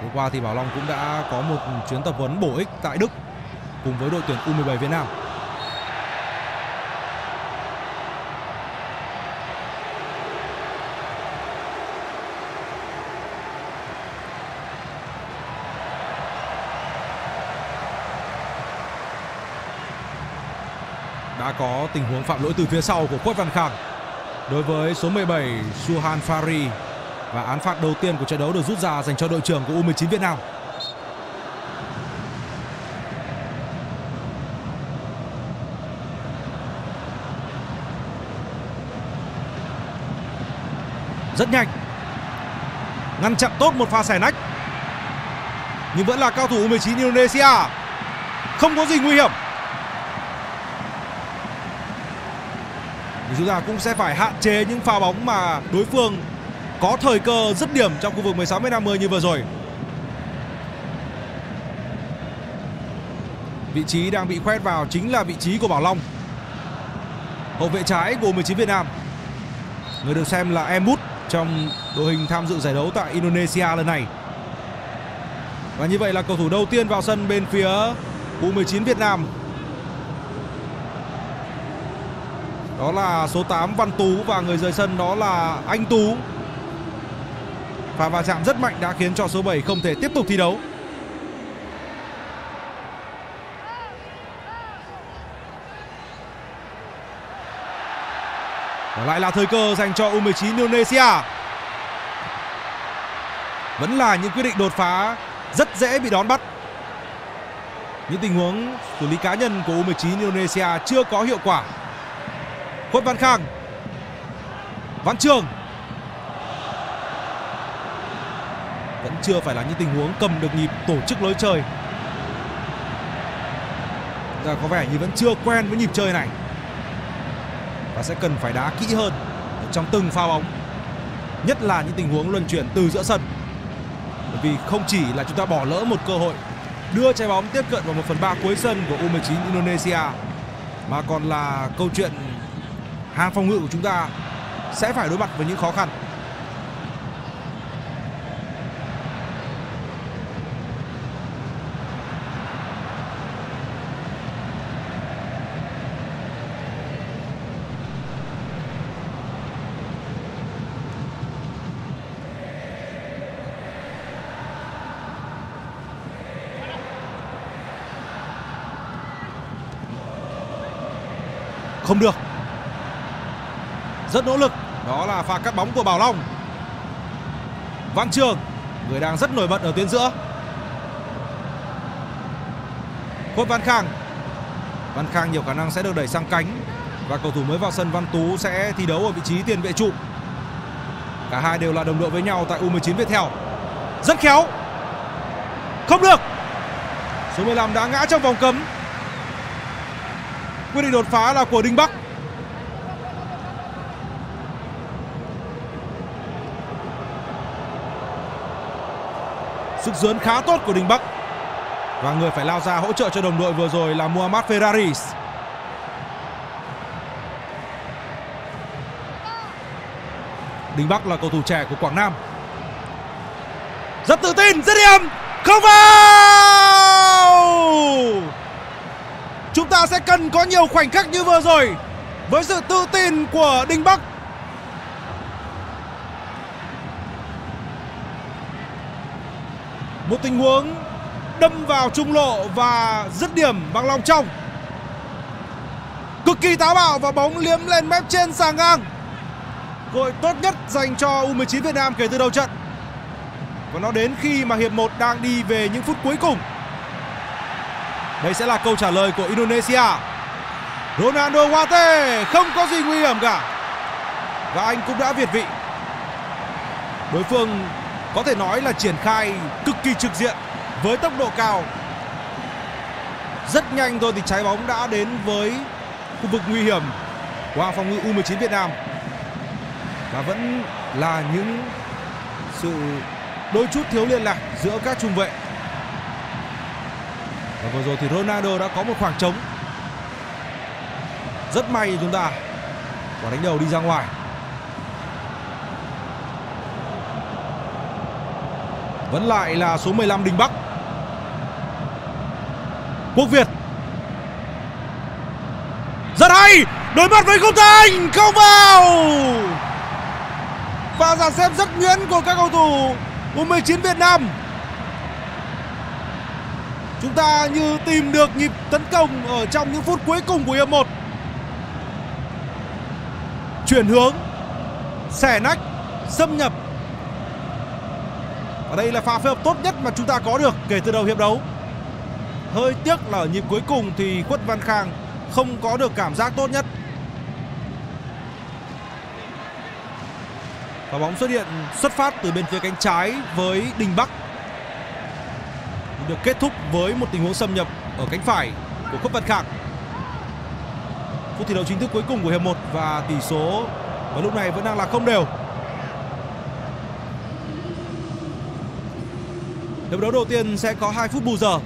Hôm qua thì Bảo Long cũng đã có một chuyến tập huấn bổ ích tại Đức cùng với đội tuyển U17 Việt Nam. Có tình huống phạm lỗi từ phía sau của Quốc Văn Khang đối với số 17 Suhan Fari và án phạt đầu tiên của trận đấu được rút ra dành cho đội trưởng của U19 Việt Nam. Rất nhanh. Ngăn chặn tốt một pha xẻ nách. Nhưng vẫn là cao thủ U19 Indonesia. Không có gì nguy hiểm. Chúng ta cũng sẽ phải hạn chế những pha bóng mà đối phương có thời cơ dứt điểm trong khu vực 16 m 50 như vừa rồi. Vị trí đang bị khoét vào chính là vị trí của Bảo Long. Hậu vệ trái của 19 Việt Nam. Người được xem là Em Bút trong đội hình tham dự giải đấu tại Indonesia lần này. Và như vậy là cầu thủ đầu tiên vào sân bên phía U19 Việt Nam Đó là số 8 Văn Tú và người rời sân đó là Anh Tú. và va chạm rất mạnh đã khiến cho số 7 không thể tiếp tục thi đấu. Và lại là thời cơ dành cho U19 Indonesia. Vẫn là những quyết định đột phá rất dễ bị đón bắt. Những tình huống xử lý cá nhân của U19 Indonesia chưa có hiệu quả Khuất Văn Khang Văn Trường. Vẫn chưa phải là những tình huống cầm được nhịp tổ chức lối chơi. Giờ có vẻ như vẫn chưa quen với nhịp chơi này. Và sẽ cần phải đá kỹ hơn Trong từng pha bóng. Nhất là những tình huống luân chuyển từ giữa sân. Bởi vì không chỉ là chúng ta bỏ lỡ một cơ hội, Đưa trái bóng tiếp cận vào một phần ba cuối sân của U19 Indonesia, Mà còn là câu chuyện hàng phòng ngự của chúng ta sẽ phải đối mặt với những khó khăn. Không được rất nỗ lực. Đó là pha cắt bóng của Bảo Long. Văn Trường, người đang rất nổi bật ở tuyến giữa. Khuất Văn Khang. Văn Khang nhiều khả năng sẽ được đẩy sang cánh và cầu thủ mới vào sân Văn Tú sẽ thi đấu ở vị trí tiền vệ trụ. Cả hai đều là đồng đội với nhau tại U19 Viettel rất khéo. Không được. Số 15 đã ngã trong vòng cấm. Quyết định đột phá là của Đinh Bắc. Sức dướn khá tốt của Đình Bắc. Và người phải lao ra hỗ trợ cho đồng đội vừa rồi là Muhammad Ferrari Đình Bắc là cầu thủ trẻ của Quảng Nam. Rất tự tin, rất điểm Không vào! Chúng ta sẽ cần có nhiều khoảnh khắc như vừa rồi Với sự tự tin của Đình Bắc. Một tình huống đâm vào trung lộ và dứt điểm bằng lòng trong. Cực kỳ táo bạo và bóng liếm lên mép trên sàng ngang. Gội tốt nhất dành cho U19 Việt Nam kể từ đầu trận. Và nó đến khi mà hiệp 1 đang đi về những phút cuối cùng. Đây sẽ là câu trả lời của Indonesia. Ronaldo Wate không có gì nguy hiểm cả. Và anh cũng đã việt vị. Đối phương có thể nói là triển khai cực kỳ trực diện với tốc độ cao. Rất nhanh thôi thì trái bóng đã đến với khu vực nguy hiểm của phòng ngự U19 Việt Nam. Và vẫn là những sự đôi chút thiếu liên lạc giữa các trung vệ. Và vừa rồi thì Ronaldo đã có một khoảng trống. Rất may chúng ta, quả đánh đầu đi ra ngoài. Vẫn lại là số 15 Đình Bắc. Quốc Việt. Rất hay! Đối mặt với khung thành, Không vào! Và dàn xếp rất nhuyễn của các cầu thủ U19 Việt Nam. Chúng ta như tìm được nhịp tấn công ở trong những phút cuối cùng của hiệp 1 chuyển hướng, xẻ nách, xâm nhập và đây là pha phối hợp tốt nhất mà chúng ta có được kể từ đầu hiệp đấu hơi tiếc là ở nhịp cuối cùng thì khuất văn khang không có được cảm giác tốt nhất và bóng xuất hiện, xuất phát từ bên phía cánh trái với Đình Bắc được kết thúc với một tình huống xâm nhập ở cánh phải của Khuất Văn Khang. Phút thi đấu chính thức cuối cùng của hiệp 1 và tỷ số vào lúc này vẫn đang là không đều. Hiệp đấu đầu tiên sẽ có 2 phút bù giờ.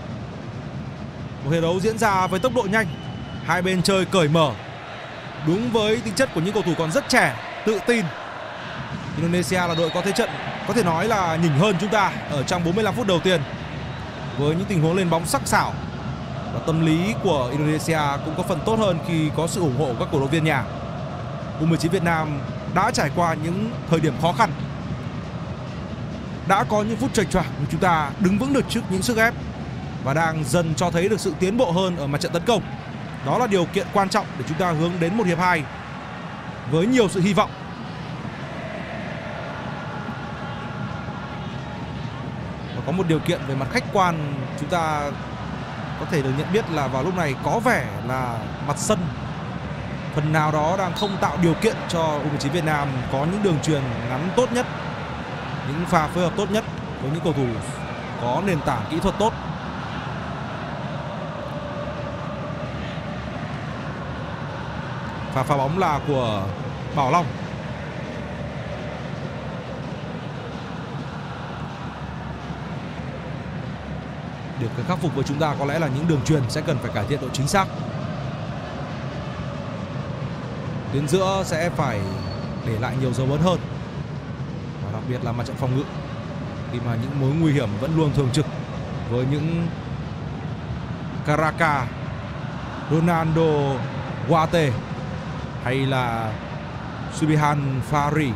Một hiệp đấu diễn ra với tốc độ nhanh, hai bên chơi cởi mở. Đúng với tính chất của những cầu thủ còn rất trẻ, tự tin. Indonesia là đội có thế trận có thể nói là nhỉnh hơn chúng ta ở trong 45 phút đầu tiên với những tình huống lên bóng sắc sảo và tâm lý của Indonesia cũng có phần tốt hơn khi có sự ủng hộ của các cổ động viên nhà. U19 Việt Nam đã trải qua những thời điểm khó khăn. Đã có những phút chệch choạc nhưng chúng ta đứng vững được trước những sức ép và đang dần cho thấy được sự tiến bộ hơn ở mặt trận tấn công. Đó là điều kiện quan trọng để chúng ta hướng đến một hiệp hai với nhiều sự hy vọng. Và có một điều kiện về mặt khách quan chúng ta có thể được nhận biết là vào lúc này có vẻ là mặt sân phần nào đó đang không tạo điều kiện cho U19 Việt Nam có những đường truyền ngắn tốt nhất, những pha phối hợp tốt nhất với những cầu thủ có nền tảng kỹ thuật tốt. Pha phá bóng là của Bảo Long. Điểm cần khắc phục với chúng ta, có lẽ là những đường truyền sẽ cần phải cải thiện độ chính xác. Tuyến giữa sẽ phải để lại nhiều dấu ấn hơn. Đặc biệt là mặt trận phòng ngự. Khi mà những mối nguy hiểm vẫn luôn thường trực với những Caraca, Ronaldo Guate hay là Subihan Fari.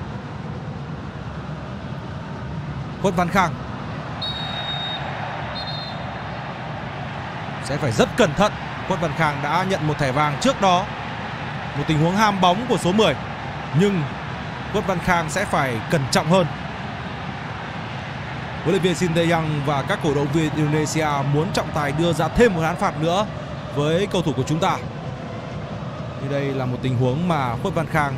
Khuất Văn Khang sẽ phải rất cẩn thận. Khuất Văn Khang đã nhận một thẻ vàng trước đó. Một tình huống ham bóng của số 10. Nhưng Quốc Văn Khang sẽ phải cẩn trọng hơn. Huấn luyện viên Sinteyong và các cổ động viên Indonesia muốn trọng tài đưa ra thêm một án phạt nữa với cầu thủ của chúng ta. Thì đây là một tình huống mà Khuất Văn Khang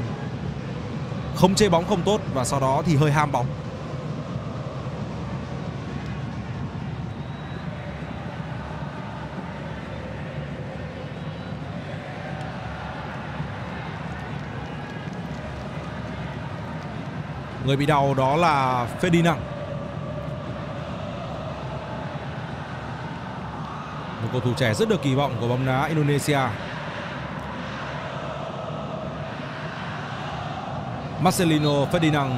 không chơi bóng không tốt và sau đó thì hơi ham bóng. Người bị đau đó là Ferdinand. Một cầu thủ trẻ rất được kỳ vọng của bóng đá Indonesia. Marcelino Ferdinand,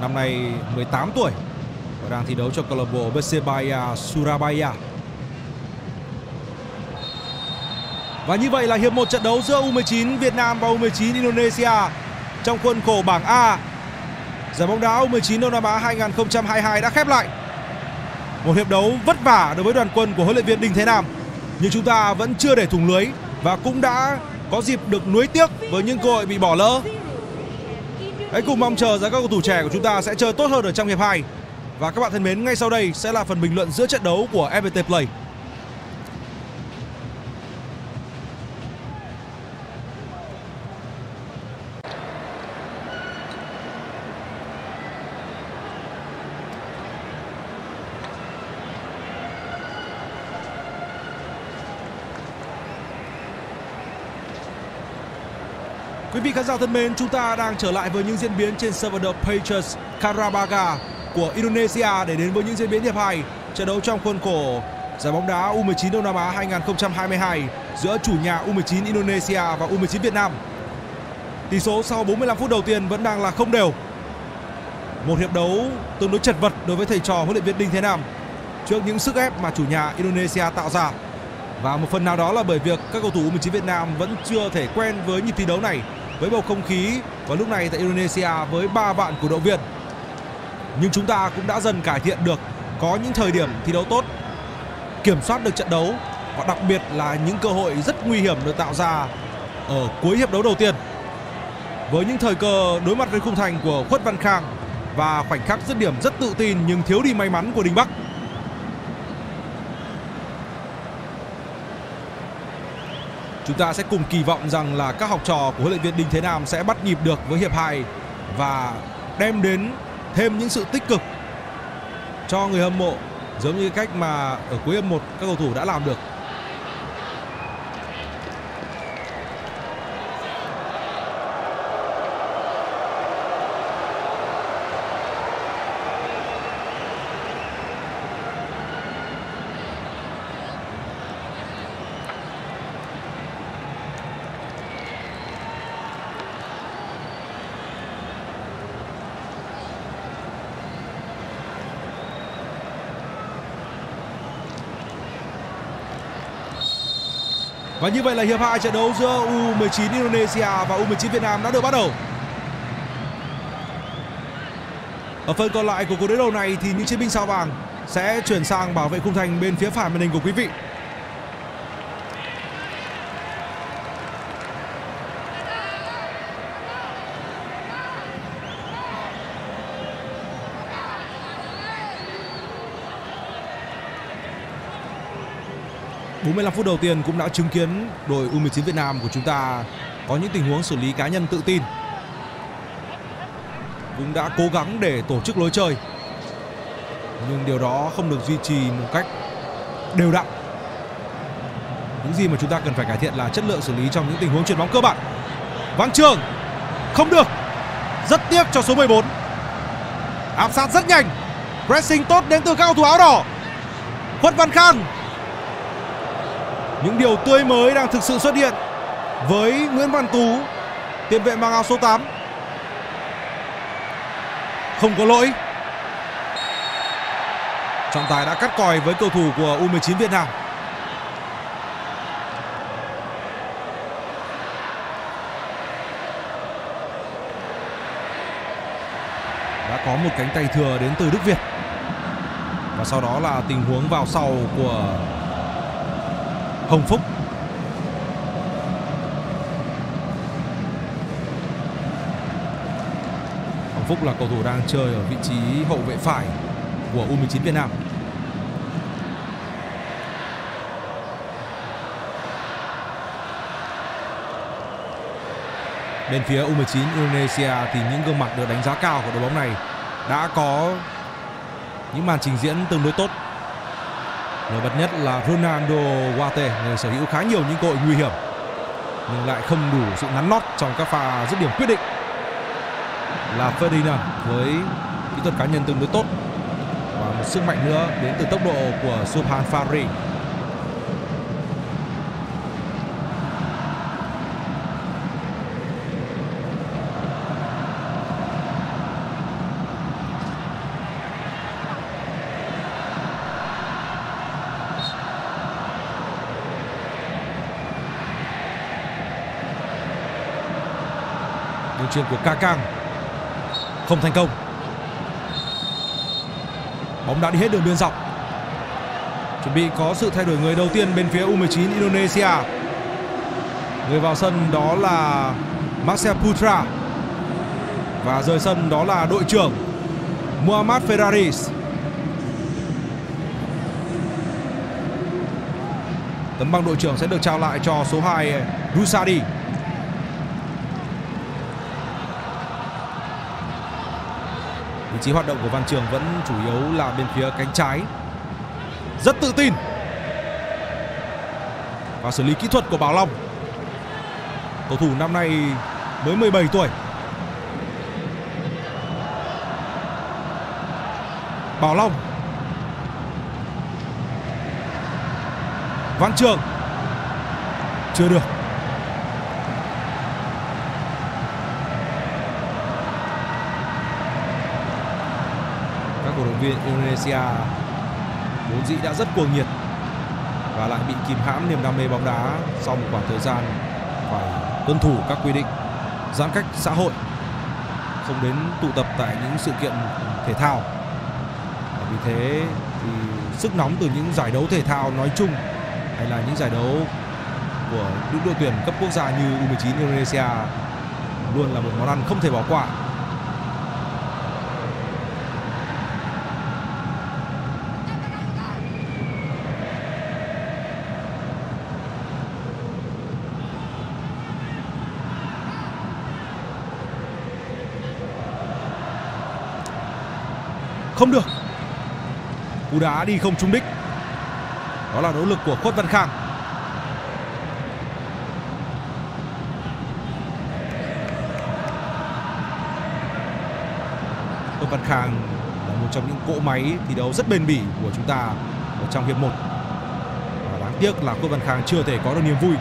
năm nay 18 tuổi và đang thi đấu cho câu lạc bộ Persebaya Surabaya. Và như vậy là hiệp một trận đấu giữa U19 Việt Nam và U19 Indonesia trong khuôn khổ bảng A Giải bóng đá U19 Đông Nam Á 2022 đã khép lại. Một hiệp đấu vất vả đối với đoàn quân của huấn luyện viên Đinh Thế Nam. Nhưng chúng ta vẫn chưa để thủng lưới và cũng đã có dịp được nuối tiếc với những cơ hội bị bỏ lỡ. Hãy cùng mong chờ rằng các cầu thủ trẻ của chúng ta sẽ chơi tốt hơn ở trong hiệp 2. Và các bạn thân mến, ngay sau đây sẽ là phần bình luận giữa trận đấu của FPT Play. Vị khán giả thân mến, chúng ta đang trở lại với những diễn biến trên sân vận động Patriots Karabaga của Indonesia để đến với những diễn biến hiệp 2 trận đấu trong khuôn khổ giải bóng đá U19 Đông Nam Á 2022 giữa chủ nhà U19 Indonesia và U19 Việt Nam. Tỷ số sau 45 phút đầu tiên vẫn đang là không đều. Một hiệp đấu tương đối chật vật đối với thầy trò huấn luyện viên Đinh Thế Nam trước những sức ép mà chủ nhà Indonesia tạo ra. Và một phần nào đó là bởi việc các cầu thủ U19 Việt Nam vẫn chưa thể quen với nhịp thi đấu này với bầu không khí và lúc này tại Indonesia với 3 vạn cổ động viên. Nhưng chúng ta cũng đã dần cải thiện được có những thời điểm thi đấu tốt, kiểm soát được trận đấu và đặc biệt là những cơ hội rất nguy hiểm được tạo ra ở cuối hiệp đấu đầu tiên. với những thời cơ đối mặt với khung thành của Khuất Văn Khang và khoảnh khắc dứt điểm rất tự tin nhưng thiếu đi may mắn của Đình Bắc. Chúng ta sẽ cùng kỳ vọng rằng là các học trò của huấn luyện viên Đinh Thế Nam sẽ bắt nhịp được với hiệp 2 và đem đến thêm những sự tích cực cho người hâm mộ, giống như cách mà ở cuối hiệp 1 các cầu thủ đã làm được. Và như vậy là hiệp 2 trận đấu giữa U19 Indonesia và U19 Việt Nam đã được bắt đầu. Ở phần còn lại của cuộc đối đầu này thì những chiến binh sao vàng sẽ chuyển sang bảo vệ khung thành bên phía phải màn hình của quý vị. ...45 phút đầu tiên cũng đã chứng kiến đội U19 Việt Nam của chúng ta có những tình huống xử lý cá nhân tự tin. Cũng đã cố gắng để tổ chức lối chơi. Nhưng điều đó không được duy trì một cách đều đặn. Những gì mà chúng ta cần phải cải thiện là chất lượng xử lý trong những tình huống chuyền bóng cơ bản. Văn Trường, không được. Rất tiếc cho số 14 áp sát rất nhanh. Pressing tốt đến từ các cầu thủ áo đỏ. Khuất Văn Khang những điều tươi mới đang thực sự xuất hiện với Nguyễn Văn Tú, tiền vệ mang áo số 8 không có lỗi. Trọng tài đã cắt còi với cầu thủ của U19 Việt Nam. Đã có một cánh tay thừa đến từ Đức Việt. Và sau đó là tình huống vào sau của Hồng Phúc. Hồng Phúc là cầu thủ đang chơi ở vị trí hậu vệ phải của U19 Việt Nam. Bên phía U19 Indonesia thì những gương mặt được đánh giá cao của đội bóng này đã có những màn trình diễn tương đối tốt. Nổi bật nhất là Ronaldo Wate, người sở hữu khá nhiều những cơ hội nguy hiểm nhưng lại không đủ sự nắn nót trong các pha dứt điểm quyết định. Là Ferdinand với kỹ thuật cá nhân tương đối tốt và một sức mạnh nữa đến từ tốc độ của Subhan Fari. Đường của Kakang không thành công. Bóng đã đi hết đường biên dọc. Chuẩn bị có sự thay đổi người đầu tiên bên phía U19 Indonesia. Người vào sân đó là Marcel Putra. Và rời sân đó là đội trưởng Muhammad Ferraris. Tấm bằng đội trưởng sẽ được trao lại cho số 2 Rusadi vị trí hoạt động của Văn Trường vẫn chủ yếu là bên phía cánh trái. Rất tự tin và xử lý kỹ thuật của Bảo Long. Cầu thủ năm nay mới 17 tuổi. Bảo Long. Văn Trường. Chưa được cổ động viên Indonesia vốn dĩ đã rất cuồng nhiệt và lại bị kìm hãm niềm đam mê bóng đá sau một khoảng thời gian phải tuân thủ các quy định, giãn cách xã hội, không đến tụ tập tại những sự kiện thể thao và vì thế thì sức nóng từ những giải đấu thể thao nói chung hay là những giải đấu của những đội tuyển cấp quốc gia như U19 Indonesia luôn là một món ăn không thể bỏ qua. Không được. Cú đá đi không trúng đích. Đó là nỗ lực của Khuất Văn Khang. Khuất Văn Khang là một trong những cỗ máy thi đấu rất bền bỉ của chúng ta ở trong hiệp 1 Và đáng tiếc là Khuất Văn Khang chưa thể có được niềm vui.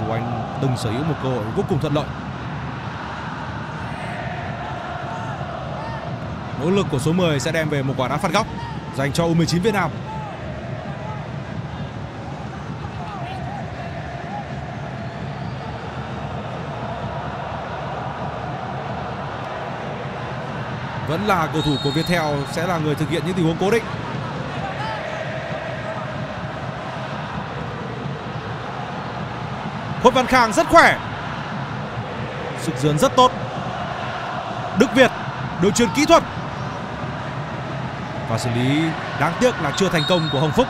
Dù anh từng sở hữu một cơ hội vô cùng thuận lợi. Nỗ lực của số 10 sẽ đem về một quả đá phạt góc, dành cho U19 Việt Nam. Vẫn là cầu thủ của Viettel sẽ là người thực hiện những tình huống cố định. Khuất Văn Khang rất khỏe. Sức dướn rất tốt. Đức Việt, đội truyền kỹ thuật và xử lý đáng tiếc là chưa thành công của Hồng Phúc.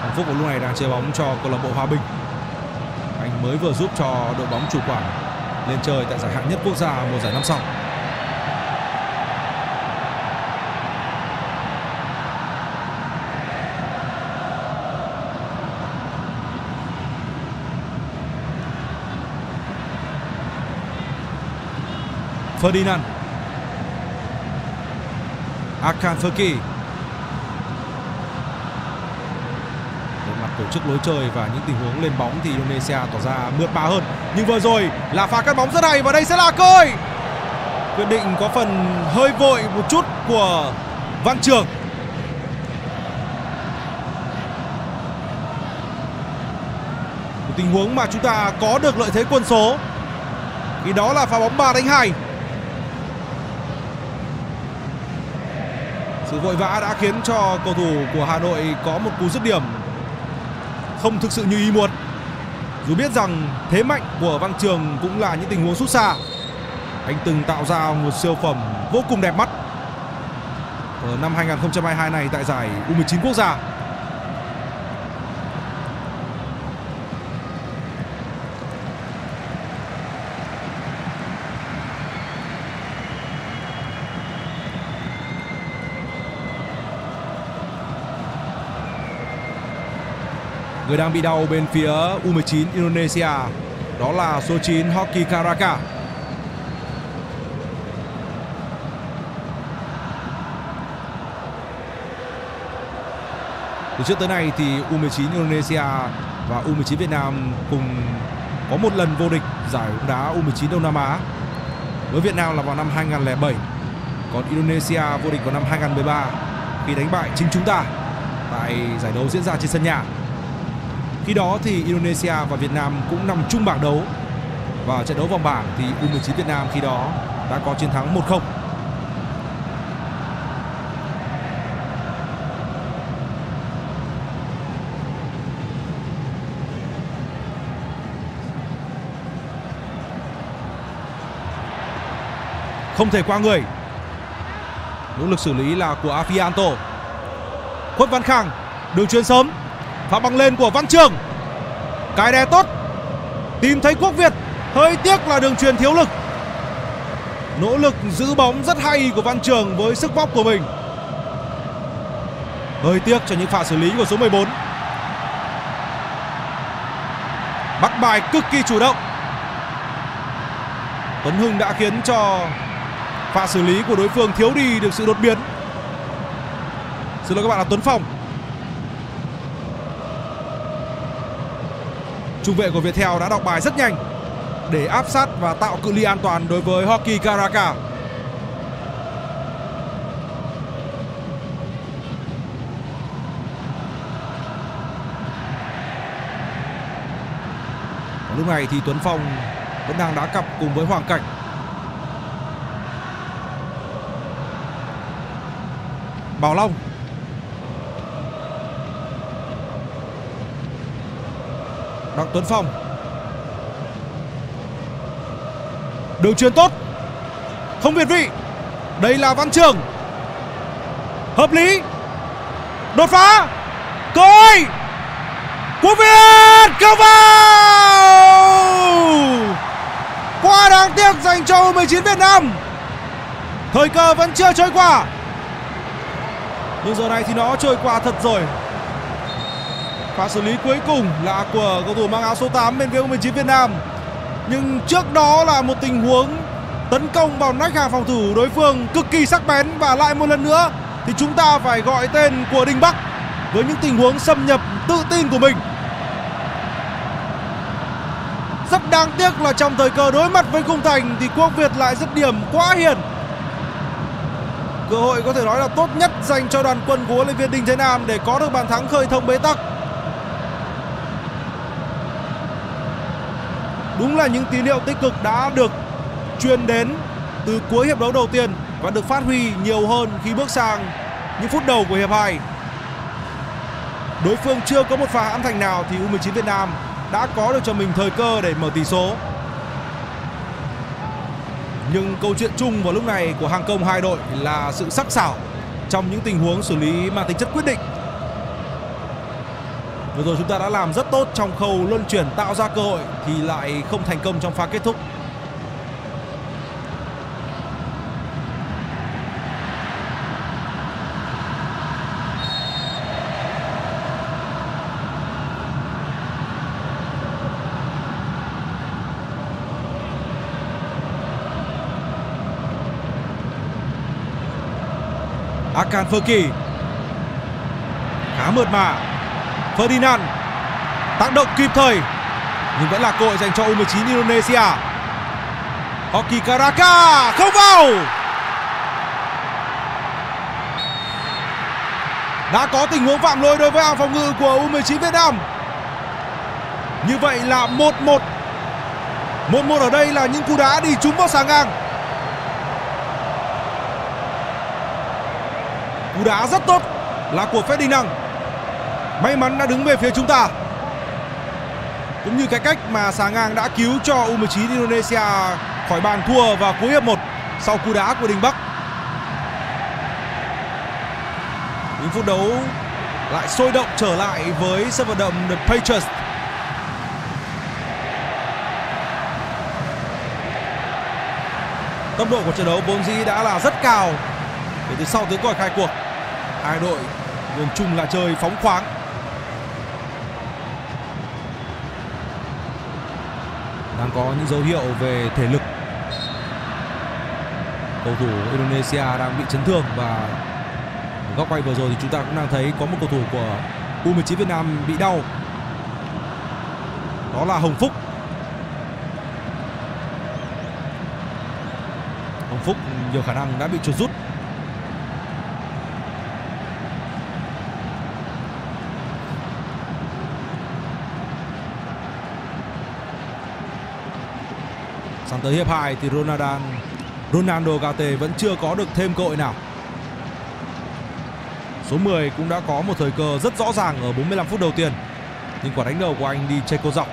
Hồng Phúc vào lúc này đang chơi bóng cho câu lạc bộ Hòa Bình. Anh mới vừa giúp cho đội bóng chủ quản lên chơi tại giải hạng nhất quốc gia mùa giải năm sau. Ferdinand. Akan Fekir. Về mặt tổ chức lối chơi và những tình huống lên bóng thì Indonesia tỏ ra mượt mà hơn. Nhưng vừa rồi là pha cắt bóng rất hay và đây sẽ là cơ hội. Quyết định có phần hơi vội một chút của Văn Trường. Một tình huống mà chúng ta có được lợi thế quân số. Thì đó là pha bóng 3 đánh 2 Sự vội vã đã khiến cho cầu thủ của Hà Nội có một cú dứt điểm không thực sự như ý muốn. Dù biết rằng thế mạnh của Văn Trường cũng là những tình huống sút xa. Anh từng tạo ra một siêu phẩm vô cùng đẹp mắt ở năm 2022 này tại giải U19 quốc gia. Người đang bị đau bên phía U19 Indonesia đó là số 9 Hoki Karaka. Từ trước tới nay thì U19 Indonesia và U19 Việt Nam cùng có một lần vô địch giải bóng đá U19 Đông Nam Á. Với Việt Nam là vào năm 2007, còn Indonesia vô địch vào năm 2013 khi đánh bại chính chúng ta tại giải đấu diễn ra trên sân nhà. Khi đó thì Indonesia và Việt Nam cũng nằm chung bảng đấu. Và trận đấu vòng bảng thì U19 Việt Nam khi đó đã có chiến thắng 1-0. Không thể qua người. Nỗ lực xử lý là của Afianto. Khuất Văn Khang, đường chuyền sớm pha băng lên của Văn Trường. Cái đè tốt. Tìm thấy Quốc Việt. Hơi tiếc là đường truyền thiếu lực. Nỗ lực giữ bóng rất hay của Văn Trường với sức bóc của mình. Hơi tiếc cho những pha xử lý của số 14 Bắt bài cực kỳ chủ động. Tuấn Hưng đã khiến cho pha xử lý của đối phương thiếu đi được sự đột biến. Xin lỗi các bạn là Tuấn Phong. Trung vệ của Viettel đã đọc bài rất nhanh để áp sát và tạo cự ly an toàn đối với Hockey Karaka. lúc này thì Tuấn Phong vẫn đang đá cặp cùng với Hoàng Cảnh. Bảo Long. Đặng Tuấn Phong. Đường truyền tốt. Không việt vị. Đây là Văn Trường. Hợp lý. Đột phá. Coi Quốc Việt Cầu vào Quá đáng tiếc dành cho U19 Việt Nam. Thời cơ vẫn chưa trôi qua. Nhưng giờ này thì nó trôi qua thật rồi. Pha xử lý cuối cùng là của cầu thủ mang áo số 8 bên phía U19 Việt Nam Nhưng trước đó là một tình huống tấn công vào nách hàng phòng thủ đối phương cực kỳ sắc bén và lại một lần nữa thì chúng ta phải gọi tên của Đinh Bắc với những tình huống xâm nhập tự tin của mình. Rất đáng tiếc là trong thời cơ đối mặt với khung thành thì Quốc Việt lại dứt điểm quá hiền. Cơ hội có thể nói là tốt nhất dành cho đoàn quân của huấn luyện viên Đinh Thế Nam để có được bàn thắng khơi thông bế tắc. Đúng là những tín hiệu tích cực đã được truyền đến từ cuối hiệp đấu đầu tiên và được phát huy nhiều hơn khi bước sang những phút đầu của hiệp 2. Đối phương chưa có một pha hãm thành nào thì U19 Việt Nam đã có được cho mình thời cơ để mở tỷ số. Nhưng câu chuyện chung vào lúc này của hàng công hai đội là sự sắc sảo trong những tình huống xử lý mang tính chất quyết định. Vừa rồi chúng ta đã làm rất tốt trong khâu luân chuyển tạo ra cơ hội thì lại không thành công trong pha kết thúc. Akan kỳ khá mượt mà Ferdinand. Tác động kịp thời, nhưng vẫn là cơ hội dành cho U19 Indonesia. Hoki Karaka không vào. Đã có tình huống phạm lỗi đối với hàng phòng ngự của U19 Việt Nam. Như vậy là 1-1 1-1 ở đây là những cú đá đi trúng vào sáng ngang. Cú đá rất tốt là của Ferdinand may mắn đã đứng về phía chúng ta cũng như cái cách mà xà Ngang đã cứu cho U19 Indonesia khỏi bàn thua vào cuối hiệp 1 sau cú đá của Đình Bắc. Những phút đấu lại sôi động trở lại với sân vận động The Patriots. Tốc độ của trận đấu vốn dĩ đã là rất cao kể từ sau tiếng còi khai cuộc. Hai đội gồm chung là chơi phóng khoáng đang có những dấu hiệu về thể lực. Cầu thủ Indonesia đang bị chấn thương và góc quay vừa rồi thì chúng ta cũng đang thấy có một cầu thủ của U19 Việt Nam bị đau. Đó là Hồng Phúc. Hồng Phúc nhiều khả năng đã bị chuột rút. Tới hiệp 2 thì Ronaldo Ronaldo Gate vẫn chưa có được thêm cơ hội nào. Số 10 cũng đã có một thời cơ rất rõ ràng ở 45 phút đầu tiên. Nhưng quả đánh đầu của anh đi chơi cô dọc.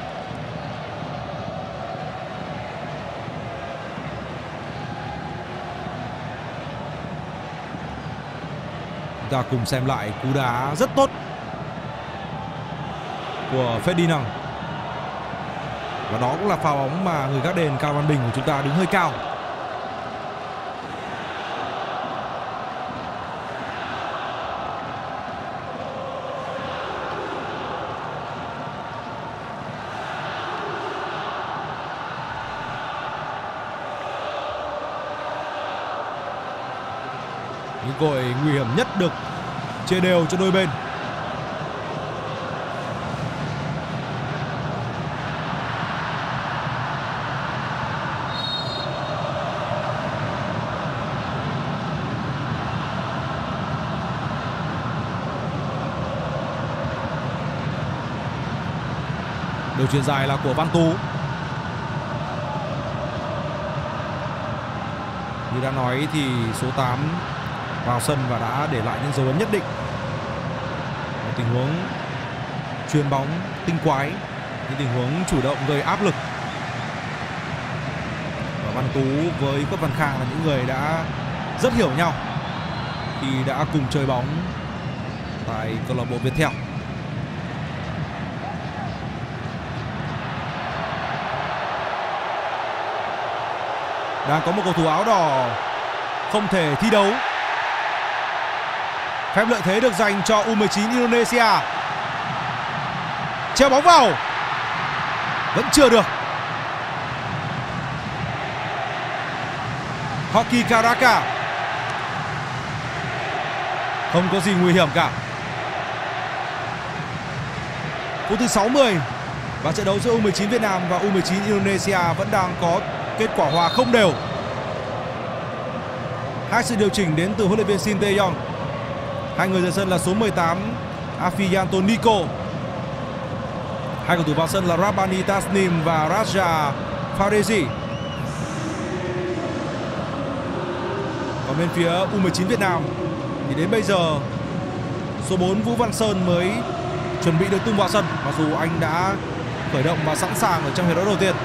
Chúng ta cùng xem lại cú đá rất tốt của Ferdinand và đó cũng là pha bóng mà người gác đền Cao Văn Bình của chúng ta đứng hơi cao. Những cơ hội nguy hiểm nhất được chia đều cho đôi bên. Đường chuyền dài là của Văn Tú. Như đã nói thì số 8 vào sân và đã để lại những dấu ấn nhất định. Một tình huống chuyền bóng tinh quái, những tình huống chủ động gây áp lực. Và Văn Tú với Quất Văn Khang là những người đã rất hiểu nhau khi đã cùng chơi bóng tại câu lạc bộ Viettel. Đang có một cầu thủ áo đỏ không thể thi đấu. Phép lợi thế được dành cho U19 Indonesia. Treo bóng vào. Vẫn chưa được. Hockey Karaka. Không có gì nguy hiểm cả. Phút thứ 60 và trận đấu giữa U19 Việt Nam và U19 Indonesia vẫn đang có kết quả hòa không đều. Hai sự điều chỉnh đến từ huấn luyện viên Shin Tae-yong. Hai người ra sân là số 18 Afianto Nico. Hai cầu thủ vào sân là Rabani Tasnim và Raja Farezi. Còn bên phía U19 Việt Nam, thì đến bây giờ, số 4 Vũ Văn Sơn mới chuẩn bị được tung vào sân, mặc dù anh đã khởi động và sẵn sàng ở trong hiệp đấu đầu tiên.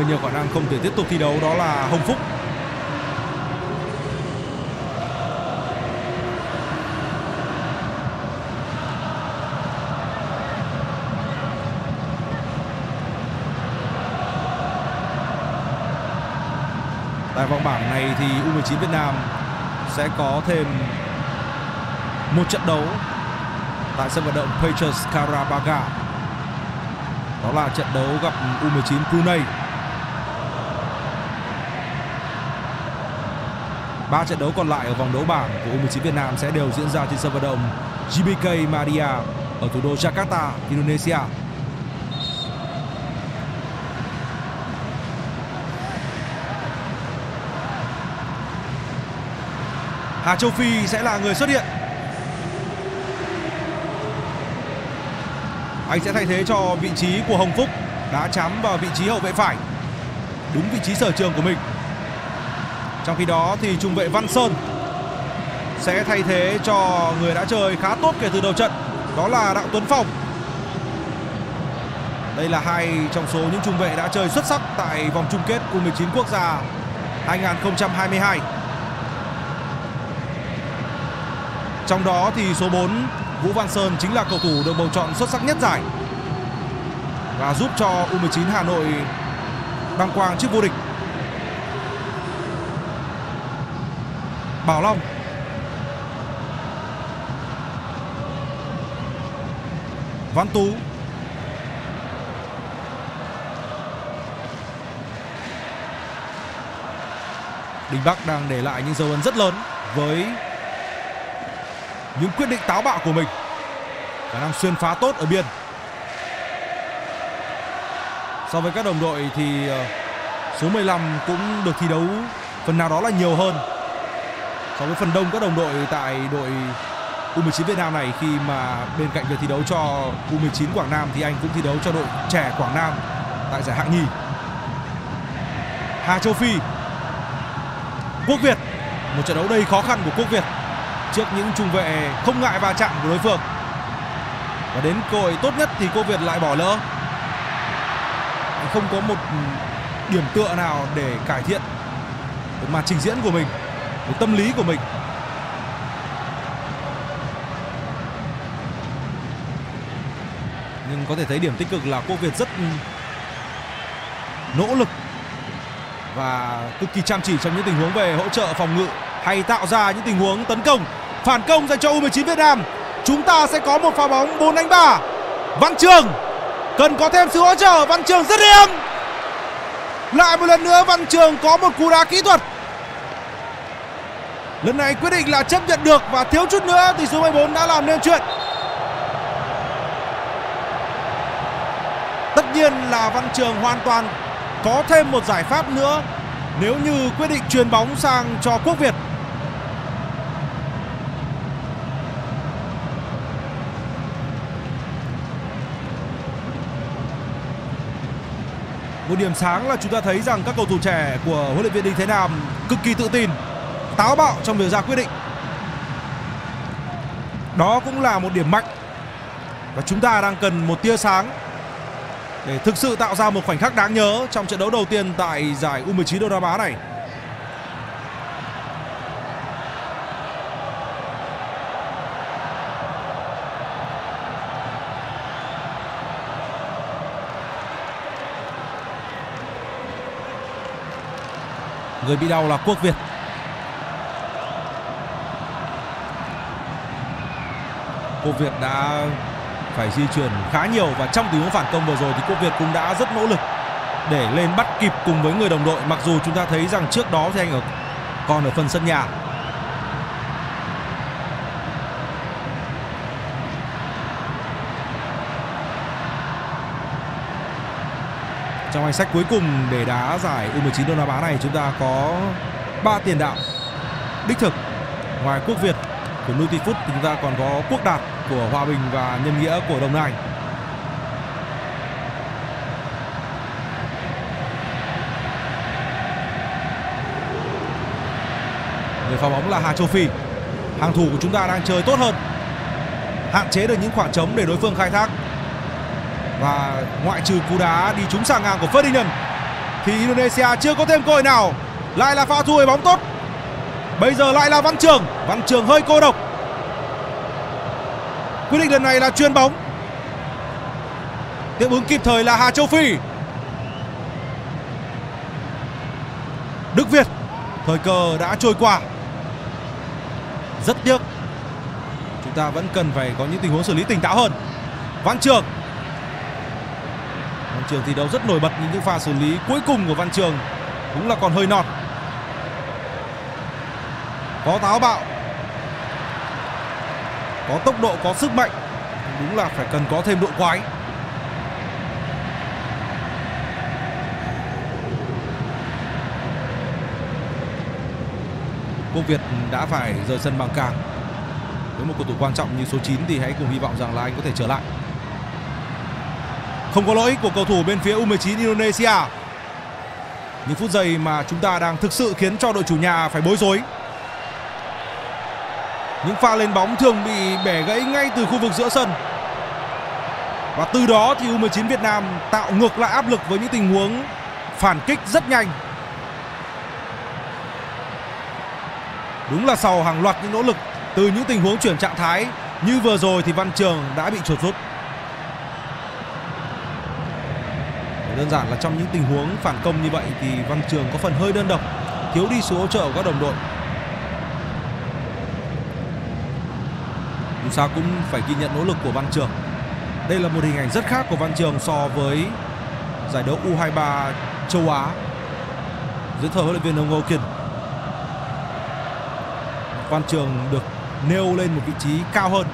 Người nhiều khả năng không thể tiếp tục thi đấu, đó là Hồng Phúc. Tại vòng bảng này thì U19 Việt Nam sẽ có thêm một trận đấu tại sân vận động Patriots Karabaga. Đó là trận đấu gặp U19 Brunei. Ba trận đấu còn lại ở vòng đấu bảng của U19 Việt Nam sẽ đều diễn ra trên sân vận động GBK Madia ở thủ đô Jakarta, Indonesia. Hà Châu Phi sẽ là người xuất hiện. Anh sẽ thay thế cho vị trí của Hồng Phúc đã chám vào vị trí hậu vệ phải. Đúng vị trí sở trường của mình. Trong khi đó thì trung vệ Văn Sơn sẽ thay thế cho người đã chơi khá tốt kể từ đầu trận, đó là Đặng Tuấn Phong. Đây là hai trong số những trung vệ đã chơi xuất sắc tại vòng chung kết U19 quốc gia 2022. Trong đó thì số 4 Vũ Văn Sơn chính là cầu thủ được bầu chọn xuất sắc nhất giải và giúp cho U19 Hà Nội đăng quang chức vô địch. Bảo Long. Văn Tú. Đình Bắc đang để lại những dấu ấn rất lớn với những quyết định táo bạo của mình. Khả năng xuyên phá tốt ở biên. So với các đồng đội thì ờ, số 15 cũng được thi đấu phần nào đó là nhiều hơn so với phần đông các đồng đội tại đội U19 Việt Nam này khi mà bên cạnh việc thi đấu cho U19 Quảng Nam thì anh cũng thi đấu cho đội trẻ Quảng Nam tại giải hạng nhì. Hà Châu Phi, Quốc Việt. Một trận đấu đầy khó khăn của Quốc Việt trước những trung vệ không ngại va chạm của đối phương. Và đến cơ hội tốt nhất thì cô Việt lại bỏ lỡ. Không có một điểm tựa nào để cải thiện được màn trình diễn của mình được tâm lý của mình nhưng có thể thấy điểm tích cực là cô Việt rất nỗ lực và cực kỳ chăm chỉ trong những tình huống về hỗ trợ phòng ngự hay tạo ra những tình huống tấn công phản công dành cho U19 Việt Nam. Chúng ta sẽ có một pha bóng 4 đánh 3. Văn Trường cần có thêm sự hỗ trợ, Văn Trường rất điểm. Lại một lần nữa Văn Trường có một cú đá kỹ thuật. Lần này quyết định là chấp nhận được và thiếu chút nữa thì số 14 đã làm nên chuyện. Tất nhiên là Văn Trường hoàn toàn có thêm một giải pháp nữa nếu như quyết định truyền bóng sang cho Quốc Việt. một điểm sáng là chúng ta thấy rằng các cầu thủ trẻ của huấn luyện viên Đinh Thế Nam cực kỳ tự tin, táo bạo trong việc ra quyết định. Đó cũng là một điểm mạnh và chúng ta đang cần một tia sáng để thực sự tạo ra một khoảnh khắc đáng nhớ trong trận đấu đầu tiên tại giải U19 Đông Nam Á này. Người bị đau là Quốc Việt Quốc Việt đã phải di chuyển khá nhiều và trong tình huống phản công vừa rồi thì Quốc Việt cũng đã rất nỗ lực để lên bắt kịp cùng với người đồng đội. Mặc dù chúng ta thấy rằng trước đó thì anh ở còn ở phần sân nhà. Trong danh sách cuối cùng để đá giải U19 Đông Nam Á này, chúng ta có ba tiền đạo đích thực. Ngoài Quốc Việt của Nutifood thì chúng ta còn có Quốc Đạt của Hòa Bình và Nhân Nghĩa của Đồng Nai. Người phá bóng là Hà Châu Phi. Hàng thủ của chúng ta đang chơi tốt hơn. Hạn chế được những khoảng trống để đối phương khai thác. Và ngoại trừ cú đá đi trúng sàng ngang của Ferdinand, thì Indonesia chưa có thêm cơ hội nào. Lại là pha thu hồi bóng tốt. Bây giờ lại là Văn Trường. Văn Trường hơi cô độc. Quyết định lần này là chuyên bóng. Tiếp ứng kịp thời là Hà Châu Phi. Đức Việt, Thời cơ đã trôi qua. Rất tiếc, Chúng ta vẫn cần phải có những tình huống xử lý tỉnh táo hơn. Văn Trường. Văn Trường thi đấu rất nổi bật những pha xử lý cuối cùng của Văn Trường Cũng là còn hơi nọt. Có táo bạo. Có tốc độ, có sức mạnh. Đúng là phải cần có thêm độ quái. Quốc Việt đã phải rời sân bằng càng. Với một cầu thủ quan trọng như số 9 thì hãy cùng hy vọng rằng là anh có thể trở lại. Không có lỗi của cầu thủ bên phía U19 Indonesia. Những phút giây mà chúng ta đang thực sự khiến cho đội chủ nhà phải bối rối những pha lên bóng thường bị bẻ gãy ngay từ khu vực giữa sân. Và từ đó thì U19 Việt Nam tạo ngược lại áp lực với những tình huống phản kích rất nhanh. Đúng là sau hàng loạt những nỗ lực từ những tình huống chuyển trạng thái như vừa rồi thì Văn Trường đã bị chuột rút. Đơn giản là trong những tình huống phản công như vậy thì Văn Trường có phần hơi đơn độc, thiếu đi sự hỗ trợ của các đồng đội. Dù sao cũng phải ghi nhận nỗ lực của Văn Trường. Đây là một hình ảnh rất khác của Văn Trường so với giải đấu U23 châu Á dưới thời huấn luyện viên Ông Ngô Kiên. Văn Trường được nêu lên một vị trí cao hơn.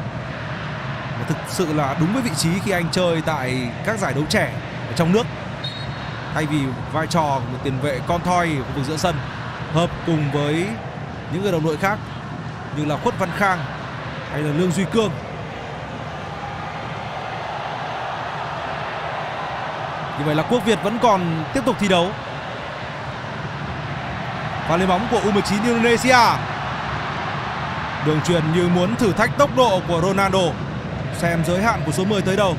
Và thực sự là đúng với vị trí khi anh chơi tại các giải đấu trẻ ở trong nước. Thay vì vai trò của một tiền vệ con thoi ở khu vực giữa sân, hợp cùng với những người đồng đội khác như là Khuất Văn Khang hay là Lương Duy Cương? Như vậy là Quốc Việt vẫn còn tiếp tục thi đấu. Và lên bóng của U19 Indonesia. Đường truyền như muốn thử thách tốc độ của Ronaldo. Xem giới hạn của số 10 tới đâu.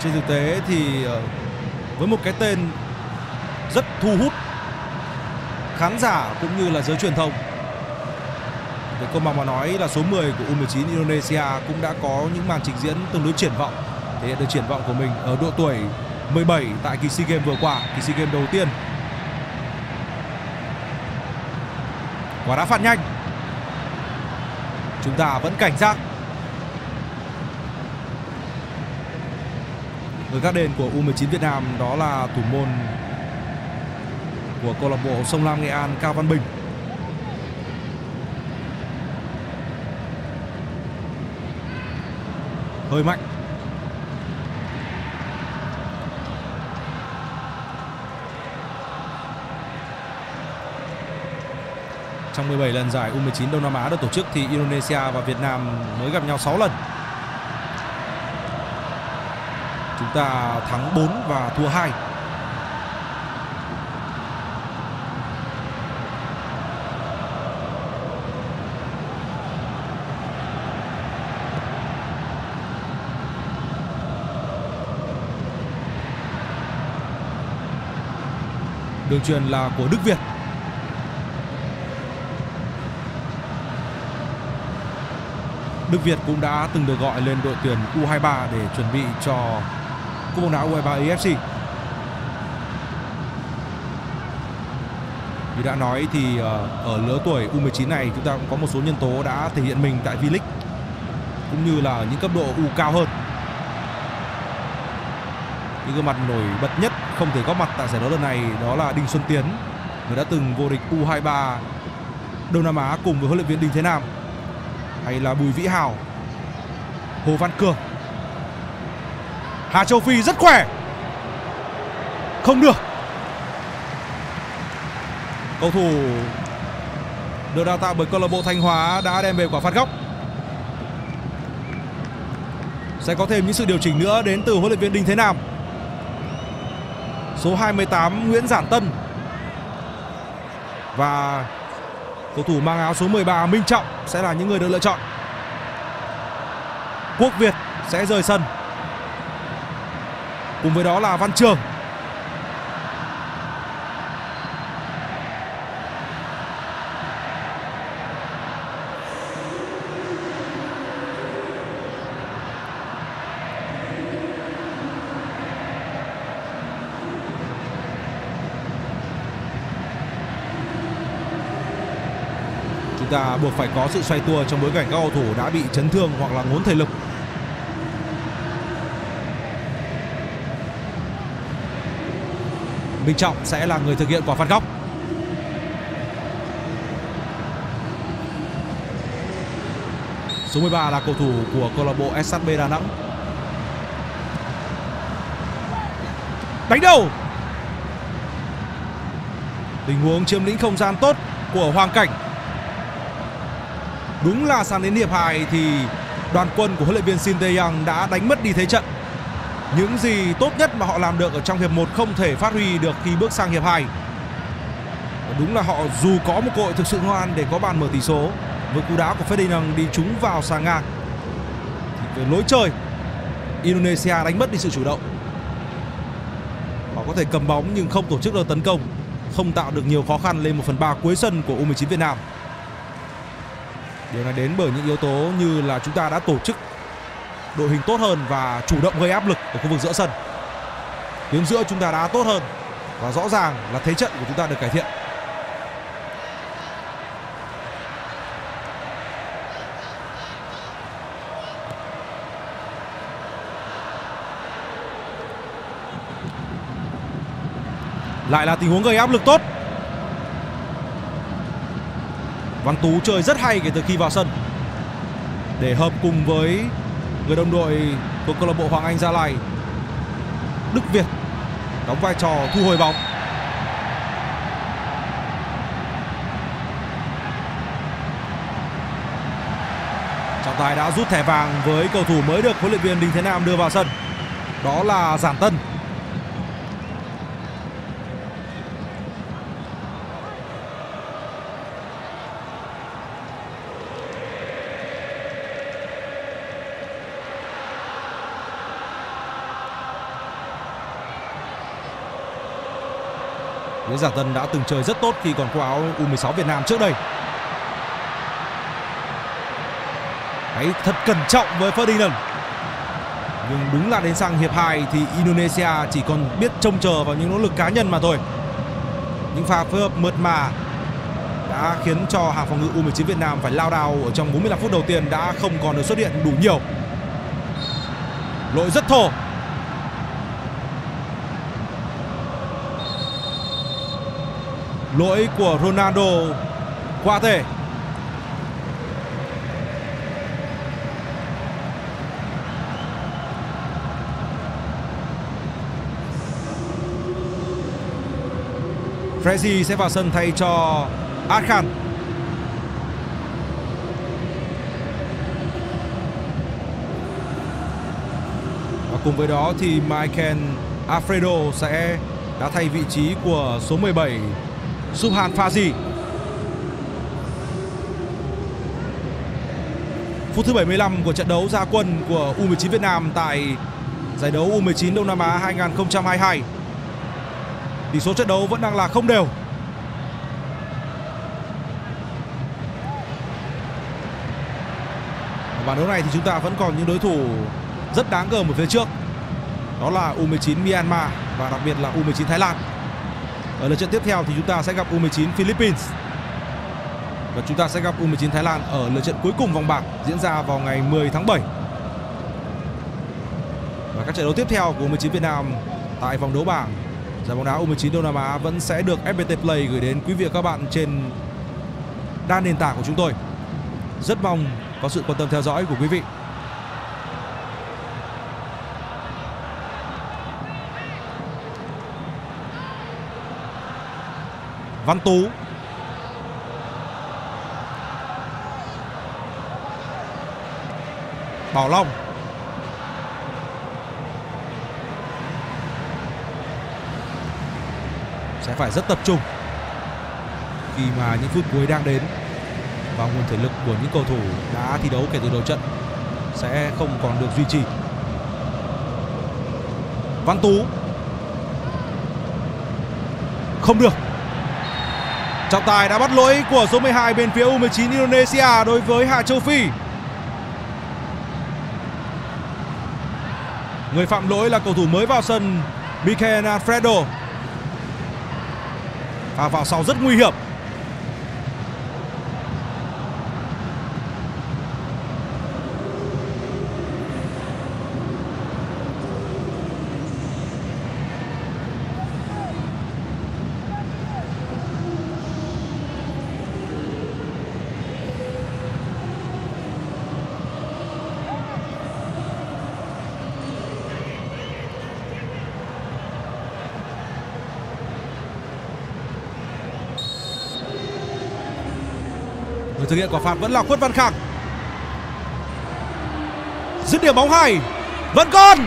Trên thực tế thì ờ, với một cái tên rất thu hút khán giả cũng như là giới truyền thông để công bằng mà nói là số 10 của U19 Indonesia cũng đã có những màn trình diễn tương đối triển vọng thể hiện được triển vọng của mình ở độ tuổi 17 tại kỳ SEA Games vừa qua, kỳ SEA Games đầu tiên. Quả đá phạt nhanh. Chúng ta vẫn cảnh giác. Người gác đền của U19 Việt Nam đó là thủ môn của câu lạc bộ Sông Lam Nghệ An, Cao Văn Bình. Hơi mạnh. Trong 17 lần giải U19 Đông Nam Á được tổ chức thì Indonesia và Việt Nam mới gặp nhau 6 lần. Chúng ta thắng 4 và thua 2. Đường truyền là của Đức Việt. Đức Việt cũng đã từng được gọi lên đội tuyển U23 để chuẩn bị cho cúp bóng đá U23 AFC. Như đã nói thì ờ, ở lứa tuổi U19 này chúng ta cũng có một số nhân tố đã thể hiện mình tại V-League, cũng như là những cấp độ U cao hơn. Những gương mặt nổi bật nhất không thể góp mặt tại giải đấu lần này đó là Đinh Xuân Tiến, người đã từng vô địch U23 Đông Nam Á cùng với huấn luyện viên Đinh Thế Nam hay là Bùi Vĩ Hào, Hồ Văn Cường. Hà Châu Phi rất khỏe. Không được. Cầu thủ được đào tạo bởi câu lạc bộ Thanh Hóa đã đem về quả phạt góc. Sẽ có thêm những sự điều chỉnh nữa đến từ huấn luyện viên Đinh Thế Nam. Số 28 Nguyễn Giản Tân và cầu thủ mang áo số 13 Minh Trọng, sẽ là những người được lựa chọn. Quốc Việt sẽ rời sân. Cùng với đó là Văn Trường. Ta buộc phải có sự xoay tua trong bối cảnh các cầu thủ đã bị chấn thương hoặc là ngốn thể lực. Minh Trọng sẽ là người thực hiện quả phạt góc. Số 13 là cầu thủ của câu lạc bộ SHB Đà Nẵng. Đánh đầu. Tình huống chiếm lĩnh không gian tốt của Hoàng Cảnh. Đúng là sang đến hiệp 2 thì đoàn quân của huấn luyện viên Shin Tae-young đã đánh mất đi thế trận. Những gì tốt nhất mà họ làm được ở trong hiệp 1 không thể phát huy được khi bước sang hiệp 2. Đúng là họ dù có một cơ hội thực sự ngoan để có bàn mở tỷ số với cú đá của Ferdinand đi trúng vào xà ngang. Thì về lối chơi, Indonesia đánh mất đi sự chủ động. Họ có thể cầm bóng nhưng không tổ chức được tấn công, không tạo được nhiều khó khăn lên 1 phần 3 cuối sân của U19 Việt Nam. Điều này đến bởi những yếu tố như là chúng ta đã tổ chức đội hình tốt hơn và chủ động gây áp lực ở khu vực giữa sân. Tuyến giữa chúng ta đã tốt hơn và rõ ràng là thế trận của chúng ta được cải thiện. Lại là tình huống gây áp lực tốt Văn Tú chơi rất hay kể từ khi vào sân. Để hợp cùng với người đồng đội của câu lạc bộ Hoàng Anh Gia Lai, Đức Việt đóng vai trò thu hồi bóng. Trọng tài đã rút thẻ vàng với cầu thủ mới được huấn luyện viên Đinh Thế Nam đưa vào sân. Đó là Giản Tân. Nguyễn Giản Tân đã từng chơi rất tốt khi còn có áo U16 Việt Nam trước đây. Hãy thật cẩn trọng với Ferdinand. Nhưng đúng là đến sang hiệp 2 thì Indonesia chỉ còn biết trông chờ vào những nỗ lực cá nhân mà thôi. Những pha phối hợp mượt mà đã khiến cho hàng phòng ngự U19 Việt Nam phải lao đao ở trong 45 phút đầu tiên đã không còn được xuất hiện đủ nhiều. Lỗi rất thô lỗi của Ronaldo. Qua thể Frezi sẽ vào sân thay cho Arkan Và cùng với đó thì Michael Alfredo sẽ đã thay vị trí của số 17 Subhan Fazi. Phút thứ 75 của trận đấu ra quân của U19 Việt Nam tại giải đấu U19 Đông Nam Á 2022. Tỷ số trận đấu vẫn đang là không đều. Ở ván đấu này thì chúng ta vẫn còn những đối thủ rất đáng gờm ở phía trước. Đó là U19 Myanmar và đặc biệt là U19 Thái Lan. Ở lượt trận tiếp theo thì chúng ta sẽ gặp U19 Philippines. Và chúng ta sẽ gặp U19 Thái Lan ở lượt trận cuối cùng vòng bảng diễn ra vào ngày 10 tháng 7. Và các trận đấu tiếp theo của U19 Việt Nam tại vòng đấu bảng, giải bóng đá U19 Đông Nam Á vẫn sẽ được FPT Play gửi đến quý vị và các bạn trên đa nền tảng của chúng tôi. Rất mong có sự quan tâm theo dõi của quý vị. Văn Tú Bảo Long sẽ phải rất tập trung khi mà những phút cuối đang đến và nguồn thể lực của những cầu thủ đã thi đấu kể từ đầu trận sẽ không còn được duy trì. Văn Tú không được. Trọng tài đã bắt lỗi của số 12 bên phía U19 Indonesia đối với Hạ Châu Phi. Người phạm lỗi là cầu thủ mới vào sân Mikel Alfredo. Và vào sau rất nguy hiểm. Thực hiện quả phạt vẫn là Khuất Văn Khang. Dứt điểm bóng hay, vẫn còn.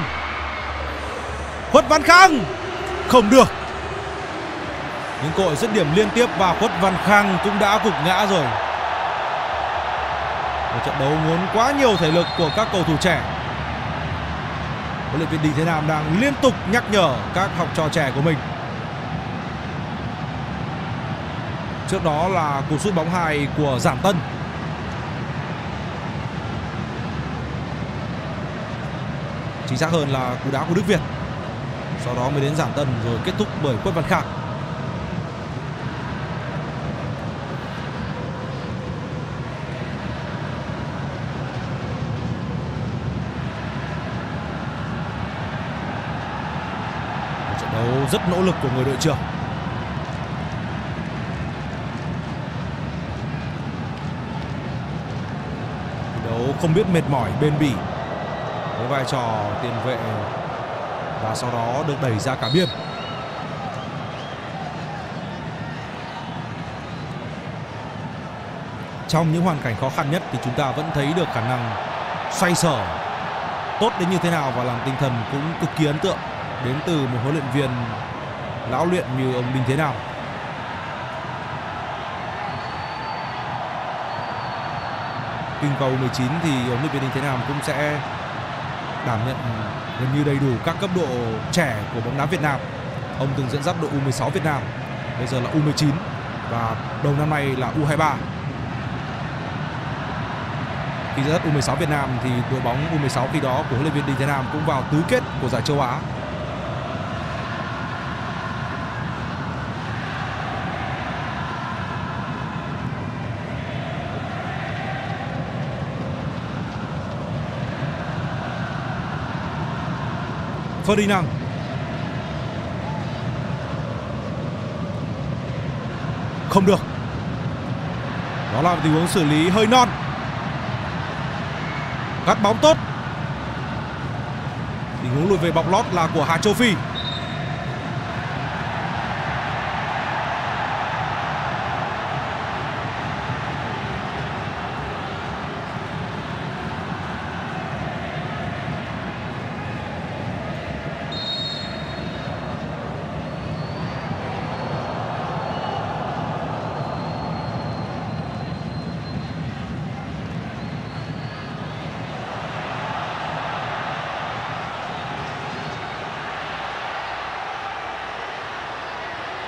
Khuất Văn Khang không được. Những cội dứt điểm liên tiếp và Khuất Văn Khang cũng đã gục ngã rồi. Một trận đấu muốn quá nhiều thể lực của các cầu thủ trẻ. Huấn luyện viên Đinh Thế Nam đang liên tục nhắc nhở các học trò trẻ của mình Trước đó là cú sút bóng hai của Giản Tân. Chính xác hơn là cú đá của Đức Việt. Sau đó mới đến Giản Tân rồi kết thúc bởi Quất Văn Khang. Trận đấu rất nỗ lực của người đội trưởng. đấu không biết mệt mỏi bên bỉ. Với vai trò tiền vệ và sau đó được đẩy ra cả biên. Trong những hoàn cảnh khó khăn nhất thì chúng ta vẫn thấy được khả năng xoay sở tốt đến như thế nào và làm tinh thần cũng cực kỳ ấn tượng đến từ một huấn luyện viên lão luyện như ông Đinh Thế Nào. Kinh cầu 19 thì huấn luyện viên Đinh Thế Nam cũng sẽ đảm nhận gần như đầy đủ các cấp độ trẻ của bóng đá Việt Nam. Ông từng dẫn dắt đội U16 Việt Nam, bây giờ là U19 và đầu năm nay là U23. Khi dẫn dắt U16 Việt Nam thì đội bóng U16 khi đó của huấn luyện viên Đinh Thế Nam cũng vào tứ kết của giải châu Á Ferdinand. Không được. Đó là tình huống xử lý hơi non. Gắt bóng tốt. Tình huống lùi về bọc lót là của Hà Châu Phi.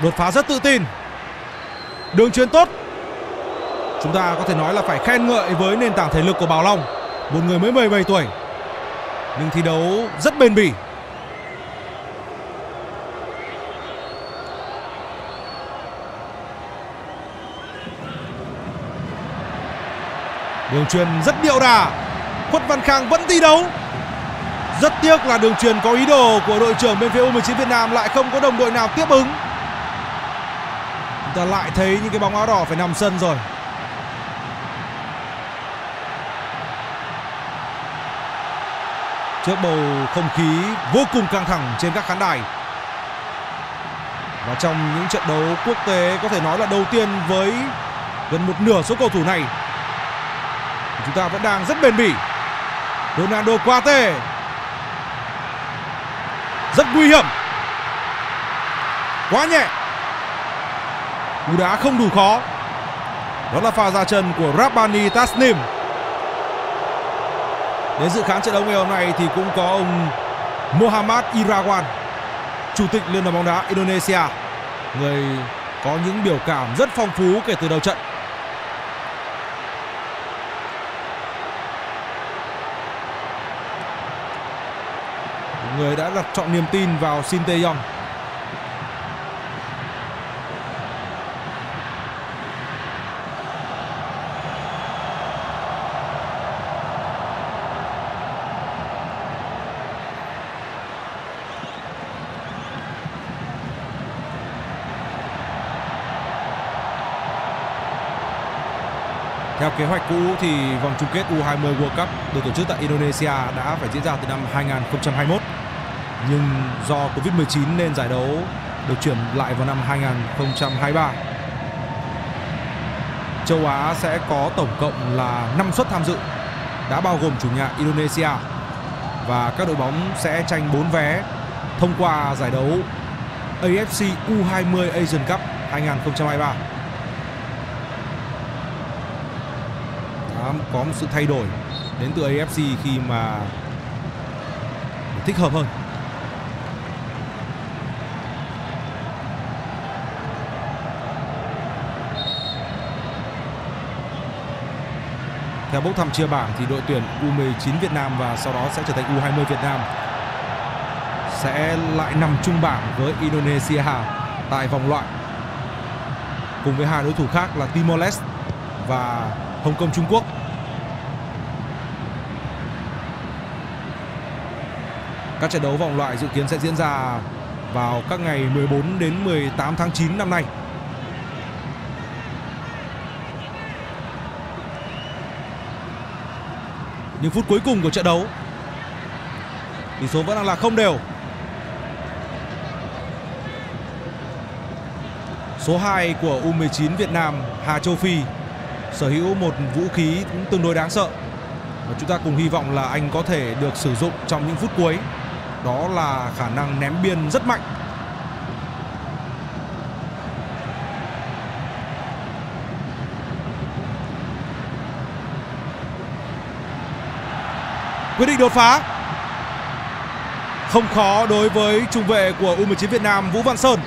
Đột phá rất tự tin. Đường truyền tốt. Chúng ta có thể nói là phải khen ngợi với nền tảng thể lực của Bảo Long, một người mới 17 tuổi, nhưng thi đấu rất bền bỉ. Đường truyền rất điệu đà. Khuất văn khang vẫn thi đấu. Rất tiếc là đường truyền có ý đồ của đội trưởng bên phía U19 Việt Nam lại không có đồng đội nào tiếp ứng ta lại thấy những cái bóng áo đỏ phải nằm sân rồi. Trước bầu không khí vô cùng căng thẳng trên các khán đài. Và trong những trận đấu quốc tế có thể nói là đầu tiên với gần một nửa số cầu thủ này, chúng ta vẫn đang rất bền bỉ. Ronaldo Quate. Rất nguy hiểm. Quá nhẹ cú đá không đủ khó. Đó là pha ra chân của Rabbani Tasnim. Đến dự khán trận đấu ngày hôm nay thì cũng có ông Muhammad Irawan, chủ tịch liên đoàn bóng đá Indonesia, người có những biểu cảm rất phong phú kể từ đầu trận. Người đã đặt chọn niềm tin vào Shin Tae-yong. Kế hoạch cũ thì vòng chung kết U20 World Cup được tổ chức tại Indonesia đã phải diễn ra từ năm 2021 nhưng do Covid-19 nên giải đấu được chuyển lại vào năm 2023. Châu Á sẽ có tổng cộng là 5 suất tham dự, đã bao gồm chủ nhà Indonesia và các đội bóng sẽ tranh 4 vé thông qua giải đấu AFC U20 Asian Cup 2023. Đã có một sự thay đổi đến từ AFC khi mà thích hợp hơn Theo bốc thăm chia bảng thì đội tuyển U19 Việt Nam và sau đó sẽ trở thành U20 Việt Nam sẽ lại nằm chung bảng với Indonesia tại vòng loại cùng với hai đối thủ khác là Timor Leste và Hồng Kông Trung Quốc. Các trận đấu vòng loại dự kiến sẽ diễn ra vào các ngày 14 đến 18 tháng 9 năm nay. những phút cuối cùng của trận đấu, tỷ số vẫn đang là không đều. Số 2 của U19 Việt Nam, Hà Châu Phi, sở hữu một vũ khí cũng tương đối đáng sợ. Và chúng ta cùng hy vọng là anh có thể được sử dụng trong những phút cuối đó là khả năng ném biên rất mạnh. Quyết định đột phá. Không khó đối với trung vệ của U19 Việt Nam Vũ Văn Sơn.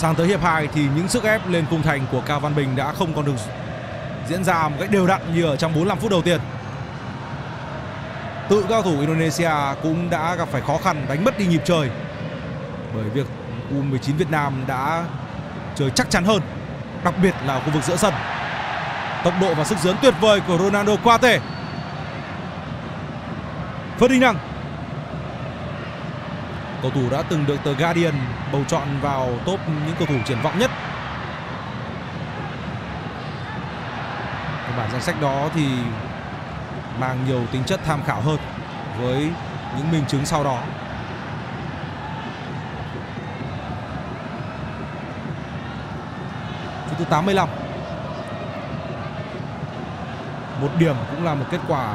Sang tới hiệp 2 thì những sức ép lên khung thành của Cao Văn Bình đã không còn được diễn ra một cách đều đặn như ở trong 45 phút đầu tiên. Tự cao thủ Indonesia cũng đã gặp phải khó khăn đánh mất đi nhịp chơi bởi việc U19 Việt Nam đã chơi chắc chắn hơn, đặc biệt là khu vực giữa sân. Tốc độ và sức dướn tuyệt vời của Ronaldo Quate. Ferdinand cầu thủ đã từng được tờ Guardian bầu chọn vào top những cầu thủ triển vọng nhất. Cái bản danh sách đó thì mang nhiều tính chất tham khảo hơn với những minh chứng sau đó. Phút thứ 85 một điểm cũng là một kết quả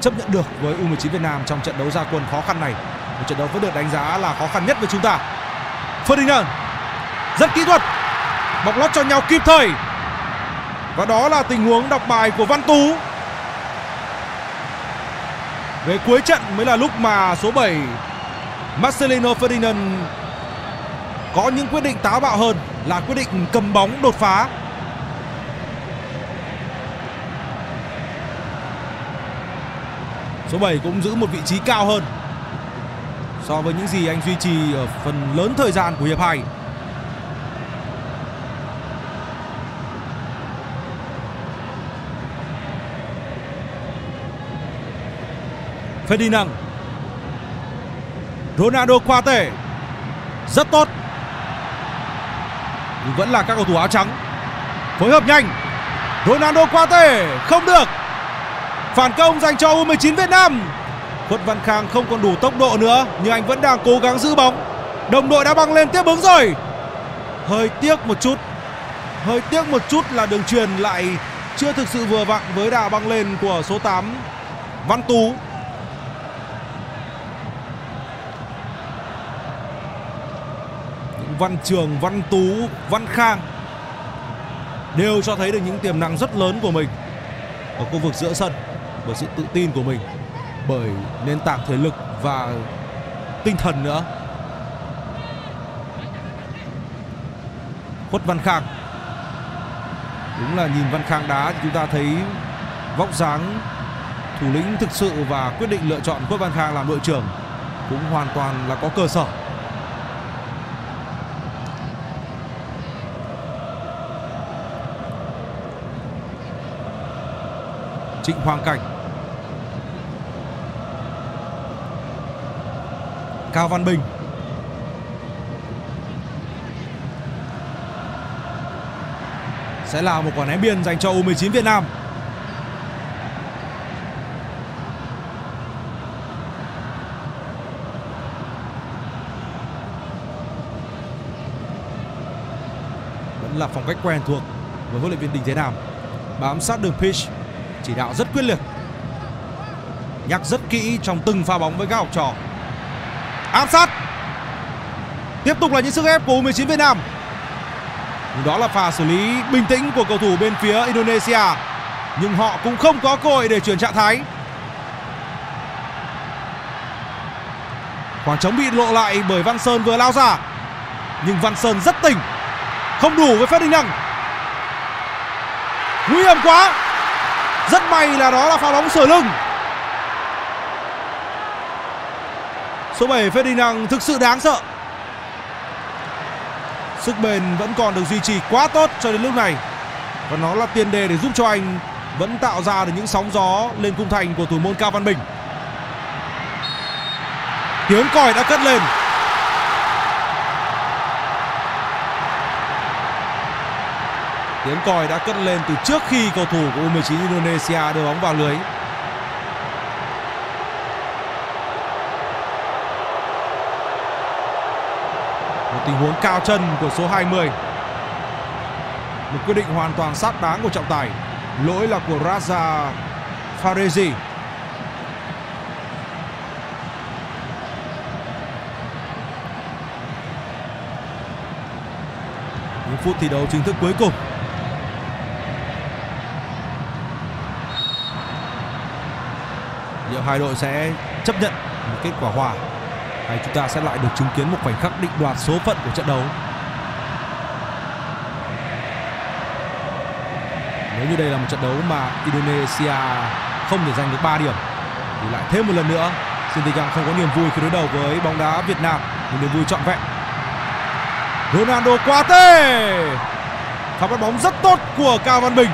chấp nhận được với U19 Việt Nam trong trận đấu gia quân khó khăn này. Một trận đấu vẫn được đánh giá là khó khăn nhất với chúng ta. Ferdinand rất kỹ thuật, bọc lót cho nhau kịp thời. Và đó là tình huống đọc bài của Văn Tú. Về cuối trận mới là lúc mà số 7 Marcelino Ferdinand có những quyết định táo bạo hơn là quyết định cầm bóng đột phá Số 7 cũng giữ một vị trí cao hơn so với những gì anh duy trì ở phần lớn thời gian của hiệp 2. Ferdinand. Ronaldo qua tể rất tốt. Nhưng vẫn là các cầu thủ áo trắng. Phối hợp nhanh. Ronaldo qua tể không được. Phản công dành cho U19 Việt Nam. Khuất Văn Khang không còn đủ tốc độ nữa nhưng anh vẫn đang cố gắng giữ bóng. Đồng đội đã băng lên tiếp ứng rồi. Hơi tiếc một chút hơi tiếc một chút là đường truyền lại chưa thực sự vừa vặn với đà băng lên của số 8 Văn Tú. Văn Trường, Văn Tú, Văn Khang đều cho thấy được những tiềm năng rất lớn của mình ở khu vực giữa sân bởi sự tự tin của mình bởi nền tảng thể lực và tinh thần nữa. Khuất văn khang. Đúng là nhìn văn khang đá thì chúng ta thấy vóc dáng thủ lĩnh thực sự và quyết định lựa chọn khuất văn khang làm đội trưởng cũng hoàn toàn là có cơ sở. Trịnh Hoàng Cảnh. Cao Văn Bình. Sẽ là một quả ném biên dành cho U19 Việt Nam. Vẫn là phong cách quen thuộc với huấn luyện viên Đình Thế Nam. Bám sát đường pitch, chỉ đạo rất quyết liệt. Nhắc rất kỹ trong từng pha bóng với các học trò áp sát. Tiếp tục là những sức ép của U19 Việt Nam. Đó là pha xử lý bình tĩnh của cầu thủ bên phía Indonesia. Nhưng họ cũng không có cơ hội để chuyển trạng thái. Khoảng trống bị lộ lại bởi Văn Sơn vừa lao ra. Nhưng Văn Sơn rất tỉnh. Không đủ với Ferdinand nguy hiểm quá. Rất may là đó là pha bóng sửa lưng. Số 7 Ferdinand, thực sự đáng sợ. Sức bền vẫn còn được duy trì quá tốt cho đến lúc này. Và nó là tiền đề để giúp cho anh Vẫn tạo ra được những sóng gió lên cung thành của thủ môn Cao Văn Bình. Tiếng còi đã cất lên. Tiếng còi đã cất lên từ trước khi cầu thủ của U19 Indonesia đưa bóng vào lưới. Tình huống cao chân của số 20. Một quyết định hoàn toàn xác đáng của trọng tài. Lỗi là của Raza Farezi. Những phút thi đấu chính thức cuối cùng liệu hai đội sẽ chấp nhận một kết quả hòa hay chúng ta sẽ lại được chứng kiến một khoảnh khắc định đoạt số phận của trận đấu. Nếu như đây là một trận đấu mà Indonesia không thể giành được 3 điểm, thì lại thêm một lần nữa Sinteyong không có niềm vui khi đối đầu với bóng đá Việt Nam. Một niềm vui trọn vẹn. Ronaldo Quate pha bắt bóng rất tốt của Cao Văn Bình.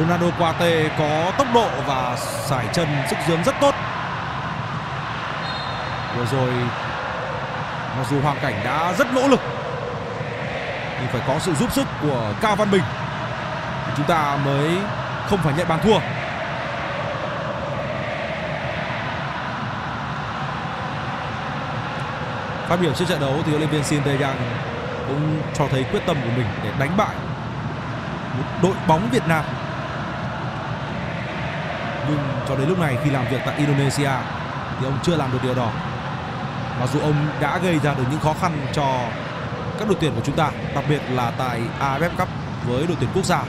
Ronaldo Quate có tốc độ và sải chân sức dướn rất tốt. Vừa rồi, mặc dù hoàn cảnh đã rất nỗ lực thì phải có sự giúp sức của Cao Văn Bình. Thì chúng ta mới không phải nhận bàn thua. Phát biểu trước trận đấu thì huấn luyện viên Shin Tae-yang cũng cho thấy quyết tâm của mình để đánh bại một đội bóng Việt Nam. Cho đến lúc này khi làm việc tại Indonesia thì ông chưa làm được điều đó. Mặc dù ông đã gây ra được những khó khăn cho các đội tuyển của chúng ta, đặc biệt là tại AFF Cup với đội tuyển quốc gia.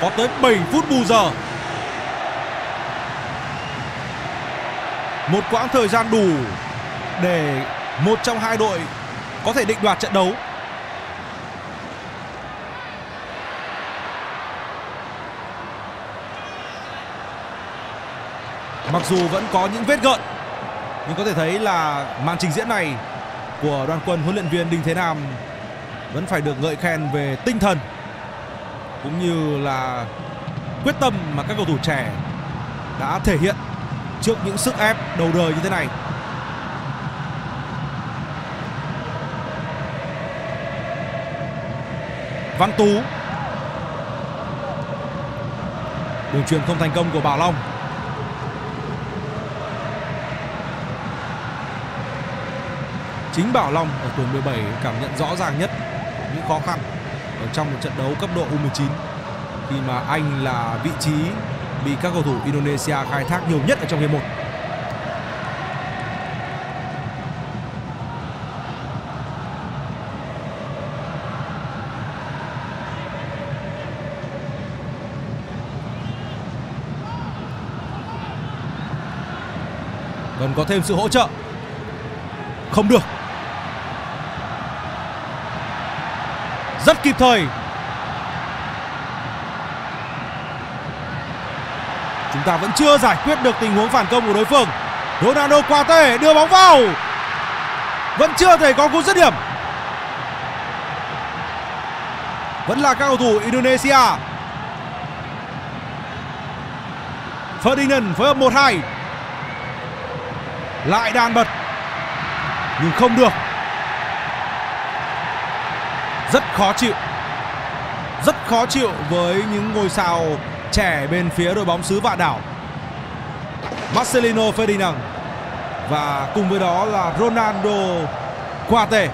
Có tới 7 phút bù giờ. Một quãng thời gian đủ để một trong hai đội có thể định đoạt trận đấu. Mặc dù vẫn có những vết gợn, nhưng có thể thấy là màn trình diễn này của đoàn quân huấn luyện viên Đinh Thế Nam vẫn phải được ngợi khen về tinh thần cũng như là quyết tâm mà các cầu thủ trẻ đã thể hiện trước những sức ép đầu đời như thế này. Văn Tú. Đường truyền không thành công của Bảo Long. Chính Bảo Long ở tuổi 17 cảm nhận rõ ràng nhất những khó khăn ở trong một trận đấu cấp độ U19 khi mà anh là vị trí bị các cầu thủ Indonesia khai thác nhiều nhất ở trong hiệp 1. Cần có thêm sự hỗ trợ. Không được. Rất kịp thời. Chúng ta vẫn chưa giải quyết được tình huống phản công của đối phương. Ronaldo qua tê đưa bóng vào. Vẫn chưa thể có cú dứt điểm. Vẫn là các cầu thủ Indonesia. Ferdinand phối hợp 1-2 lại đàn bật nhưng không được rất khó chịu. Rất khó chịu với những ngôi sao trẻ bên phía đội bóng xứ vạn đảo. Marcelino Ferdinand. Và cùng với đó là Ronaldo Quate.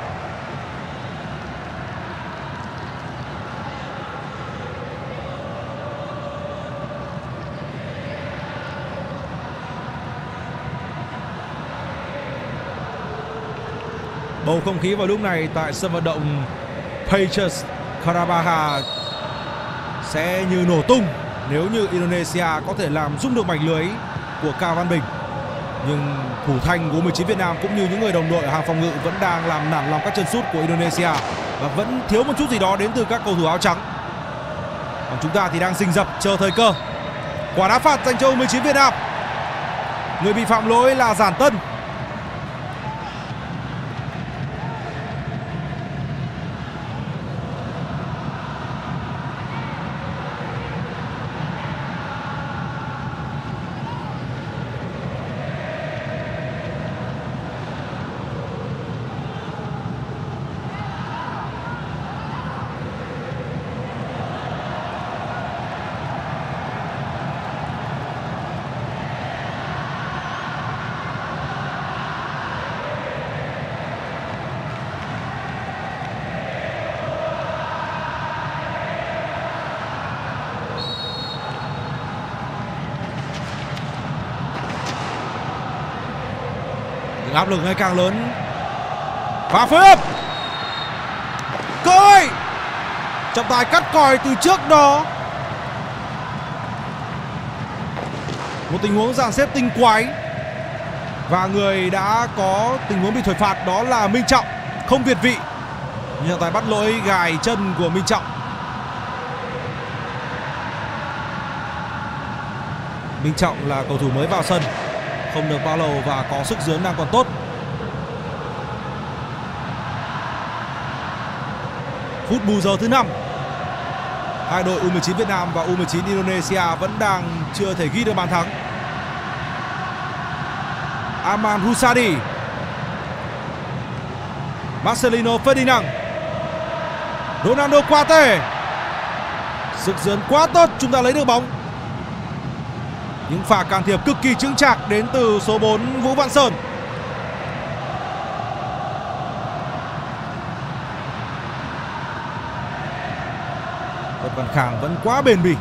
Bầu không khí vào lúc này tại sân vận động Pages Karabaha sẽ như nổ tung nếu như Indonesia có thể làm rung được mảnh lưới của Cao Văn Bình. Nhưng thủ thành của 19 Việt Nam cũng như những người đồng đội ở hàng phòng ngự vẫn đang làm nản lòng các chân sút của Indonesia và vẫn thiếu một chút gì đó đến từ các cầu thủ áo trắng. Còn chúng ta thì đang rình rập chờ thời cơ. Quả đá phạt dành cho 19 Việt Nam. Người bị phạm lỗi là Giản Tân áp lực ngày càng lớn. Và phối coi trọng tài cắt còi từ trước đó. Một tình huống dàn xếp tinh quái. Và người đã có tình huống bị thổi phạt đó là Minh Trọng, không việt vị. Nhưng trọng tài bắt lỗi gài chân của Minh Trọng. Minh Trọng là cầu thủ mới vào sân không được bao lâu và có sức dướng đang còn tốt. Phút bù giờ thứ năm, hai đội U19 Việt Nam và U19 Indonesia vẫn đang chưa thể ghi được bàn thắng. Aman Husadi, Marcelino Ferdinand, Ronaldo Quate. Sức dướn quá tốt, chúng ta lấy được bóng. Những pha can thiệp cực kỳ chững chạc đến từ số 4 Vũ Văn Sơn. Tất Văn Khang vẫn quá bền bỉ.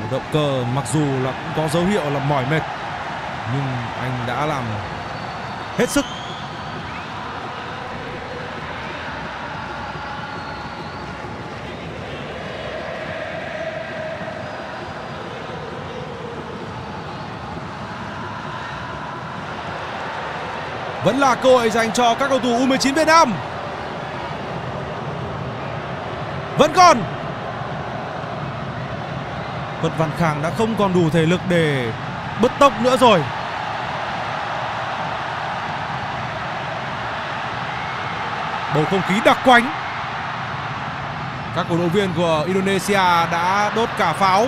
Một động cơ mặc dù là cũng có dấu hiệu là mỏi mệt, Nhưng anh đã làm hết sức. Vẫn là cơ hội dành cho các cầu thủ U19 Việt Nam. Vẫn còn. Vật Văn Khang đã không còn đủ thể lực để bứt tốc nữa rồi. Bầu không khí đặc quánh. Các cổ động viên của Indonesia đã đốt cả pháo.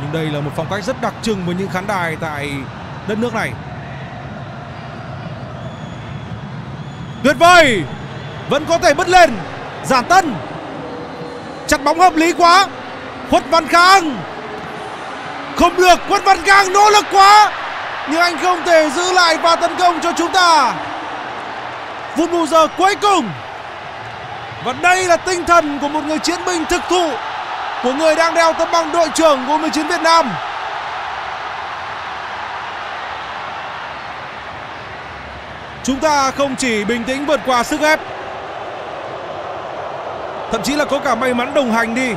Nhưng đây là một phong cách rất đặc trưng với những khán đài tại đất nước này. Tuyệt vời. Vẫn có thể bứt lên. Giản Tân. Chặt bóng hợp lý quá. Khuất Văn Khang. Không được, Khuất Văn Khang nỗ lực quá. Nhưng anh không thể giữ lại và tấn công cho chúng ta. Phút bù giờ cuối cùng. Và đây là tinh thần của một người chiến binh thực thụ, Của người đang đeo tấm bằng đội trưởng của 19 Việt Nam. Chúng ta không chỉ bình tĩnh vượt qua sức ép, Thậm chí là có cả may mắn đồng hành đi,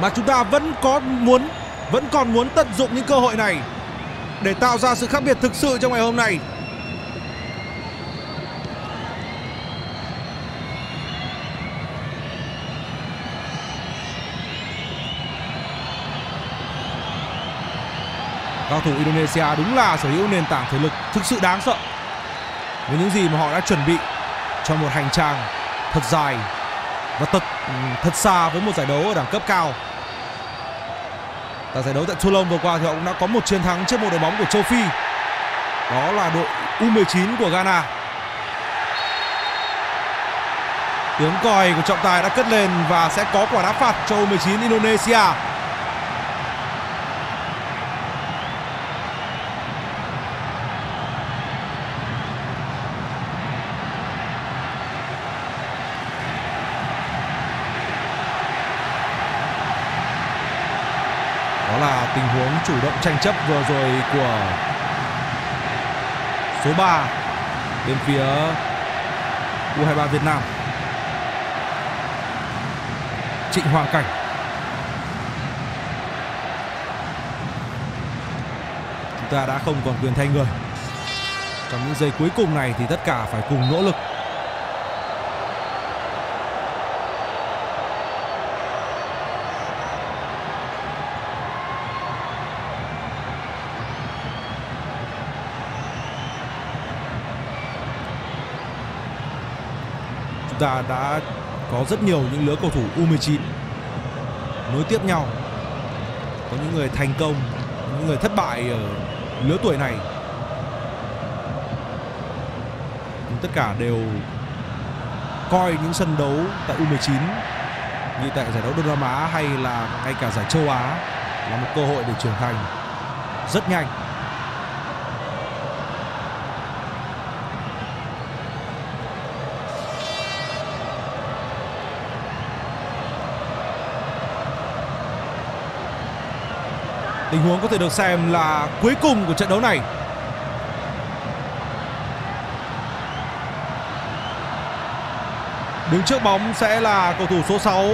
Mà chúng ta vẫn có muốn, Vẫn còn muốn tận dụng những cơ hội này Để tạo ra sự khác biệt thực sự trong ngày hôm nay. Cao thủ Indonesia đúng là sở hữu nền tảng thể lực thực sự đáng sợ với những gì mà họ đã chuẩn bị cho một hành trang thật dài và thật thật xa với một giải đấu ở đẳng cấp cao. Tại giải đấu tại Toulon vừa qua thì họ cũng đã có một chiến thắng trước một đội bóng của châu Phi. Đó là đội U19 của Ghana. Tiếng còi của trọng tài đã cất lên và sẽ có quả đá phạt cho U19 Indonesia. Đó là tình huống chủ động tranh chấp vừa rồi của số 3 bên phía U23 Việt Nam. Trịnh Hoàng Cảnh. Chúng ta đã không còn quyền thay người. Trong những giây cuối cùng này thì tất cả phải cùng nỗ lực ta đã có rất nhiều những lứa cầu thủ U19 nối tiếp nhau. Có những người thành công, những người thất bại ở lứa tuổi này. Nhưng tất cả đều coi những sân đấu tại U19 như tại giải đấu Đông Nam Á hay là ngay cả giải châu Á là một cơ hội để trưởng thành rất nhanh. Tình huống có thể được xem là cuối cùng của trận đấu này. Đứng trước bóng sẽ là cầu thủ số 6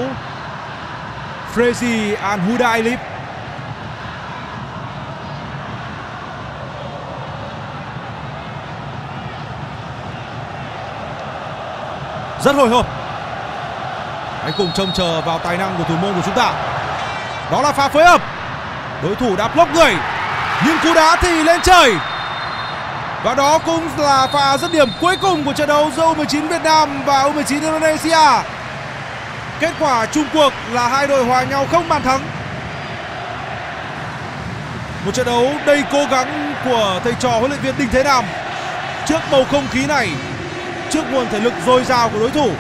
Frezi Anhuda Elip. Rất hồi hộp. Hãy cùng trông chờ vào tài năng của thủ môn của chúng ta. Đó là pha phối hợp đối thủ đã block người nhưng cú đá thì lên trời và đó cũng là pha dứt điểm cuối cùng của trận đấu giữa U19 Việt Nam và U19 Indonesia Kết quả chung cuộc là hai đội hòa nhau không bàn thắng. Một trận đấu đầy cố gắng của thầy trò huấn luyện viên Đinh Thế Nam. Trước bầu không khí này, trước nguồn thể lực dồi dào của đối thủ.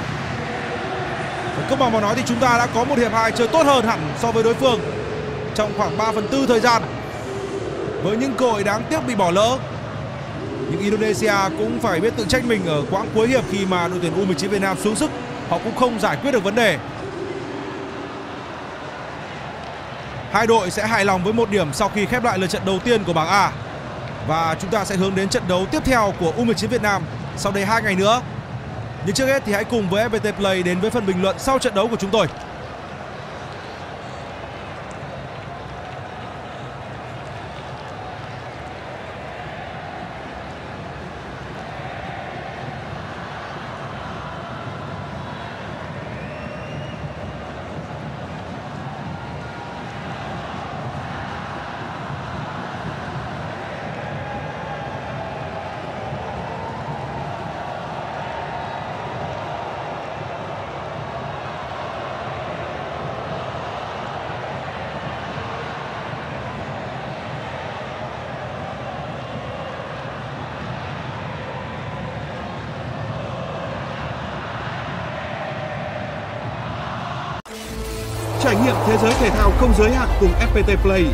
Công bằng mà nói thì chúng ta đã có một hiệp hai chơi tốt hơn hẳn so với đối phương trong khoảng 3 phần tư thời gian. Với những cơ hội đáng tiếc bị bỏ lỡ. Nhưng Indonesia cũng phải biết tự trách mình ở quãng cuối hiệp khi mà đội tuyển U19 Việt Nam xuống sức. Họ cũng không giải quyết được vấn đề. Hai đội sẽ hài lòng với một điểm sau khi khép lại lượt trận đầu tiên của bảng A. Và chúng ta sẽ hướng đến trận đấu tiếp theo của U19 Việt Nam sau đây hai ngày nữa. Nhưng trước hết thì hãy cùng với FPT Play đến với phần bình luận sau trận đấu của chúng tôi. Trải nghiệm thế giới thể thao không giới hạn cùng FPT Play.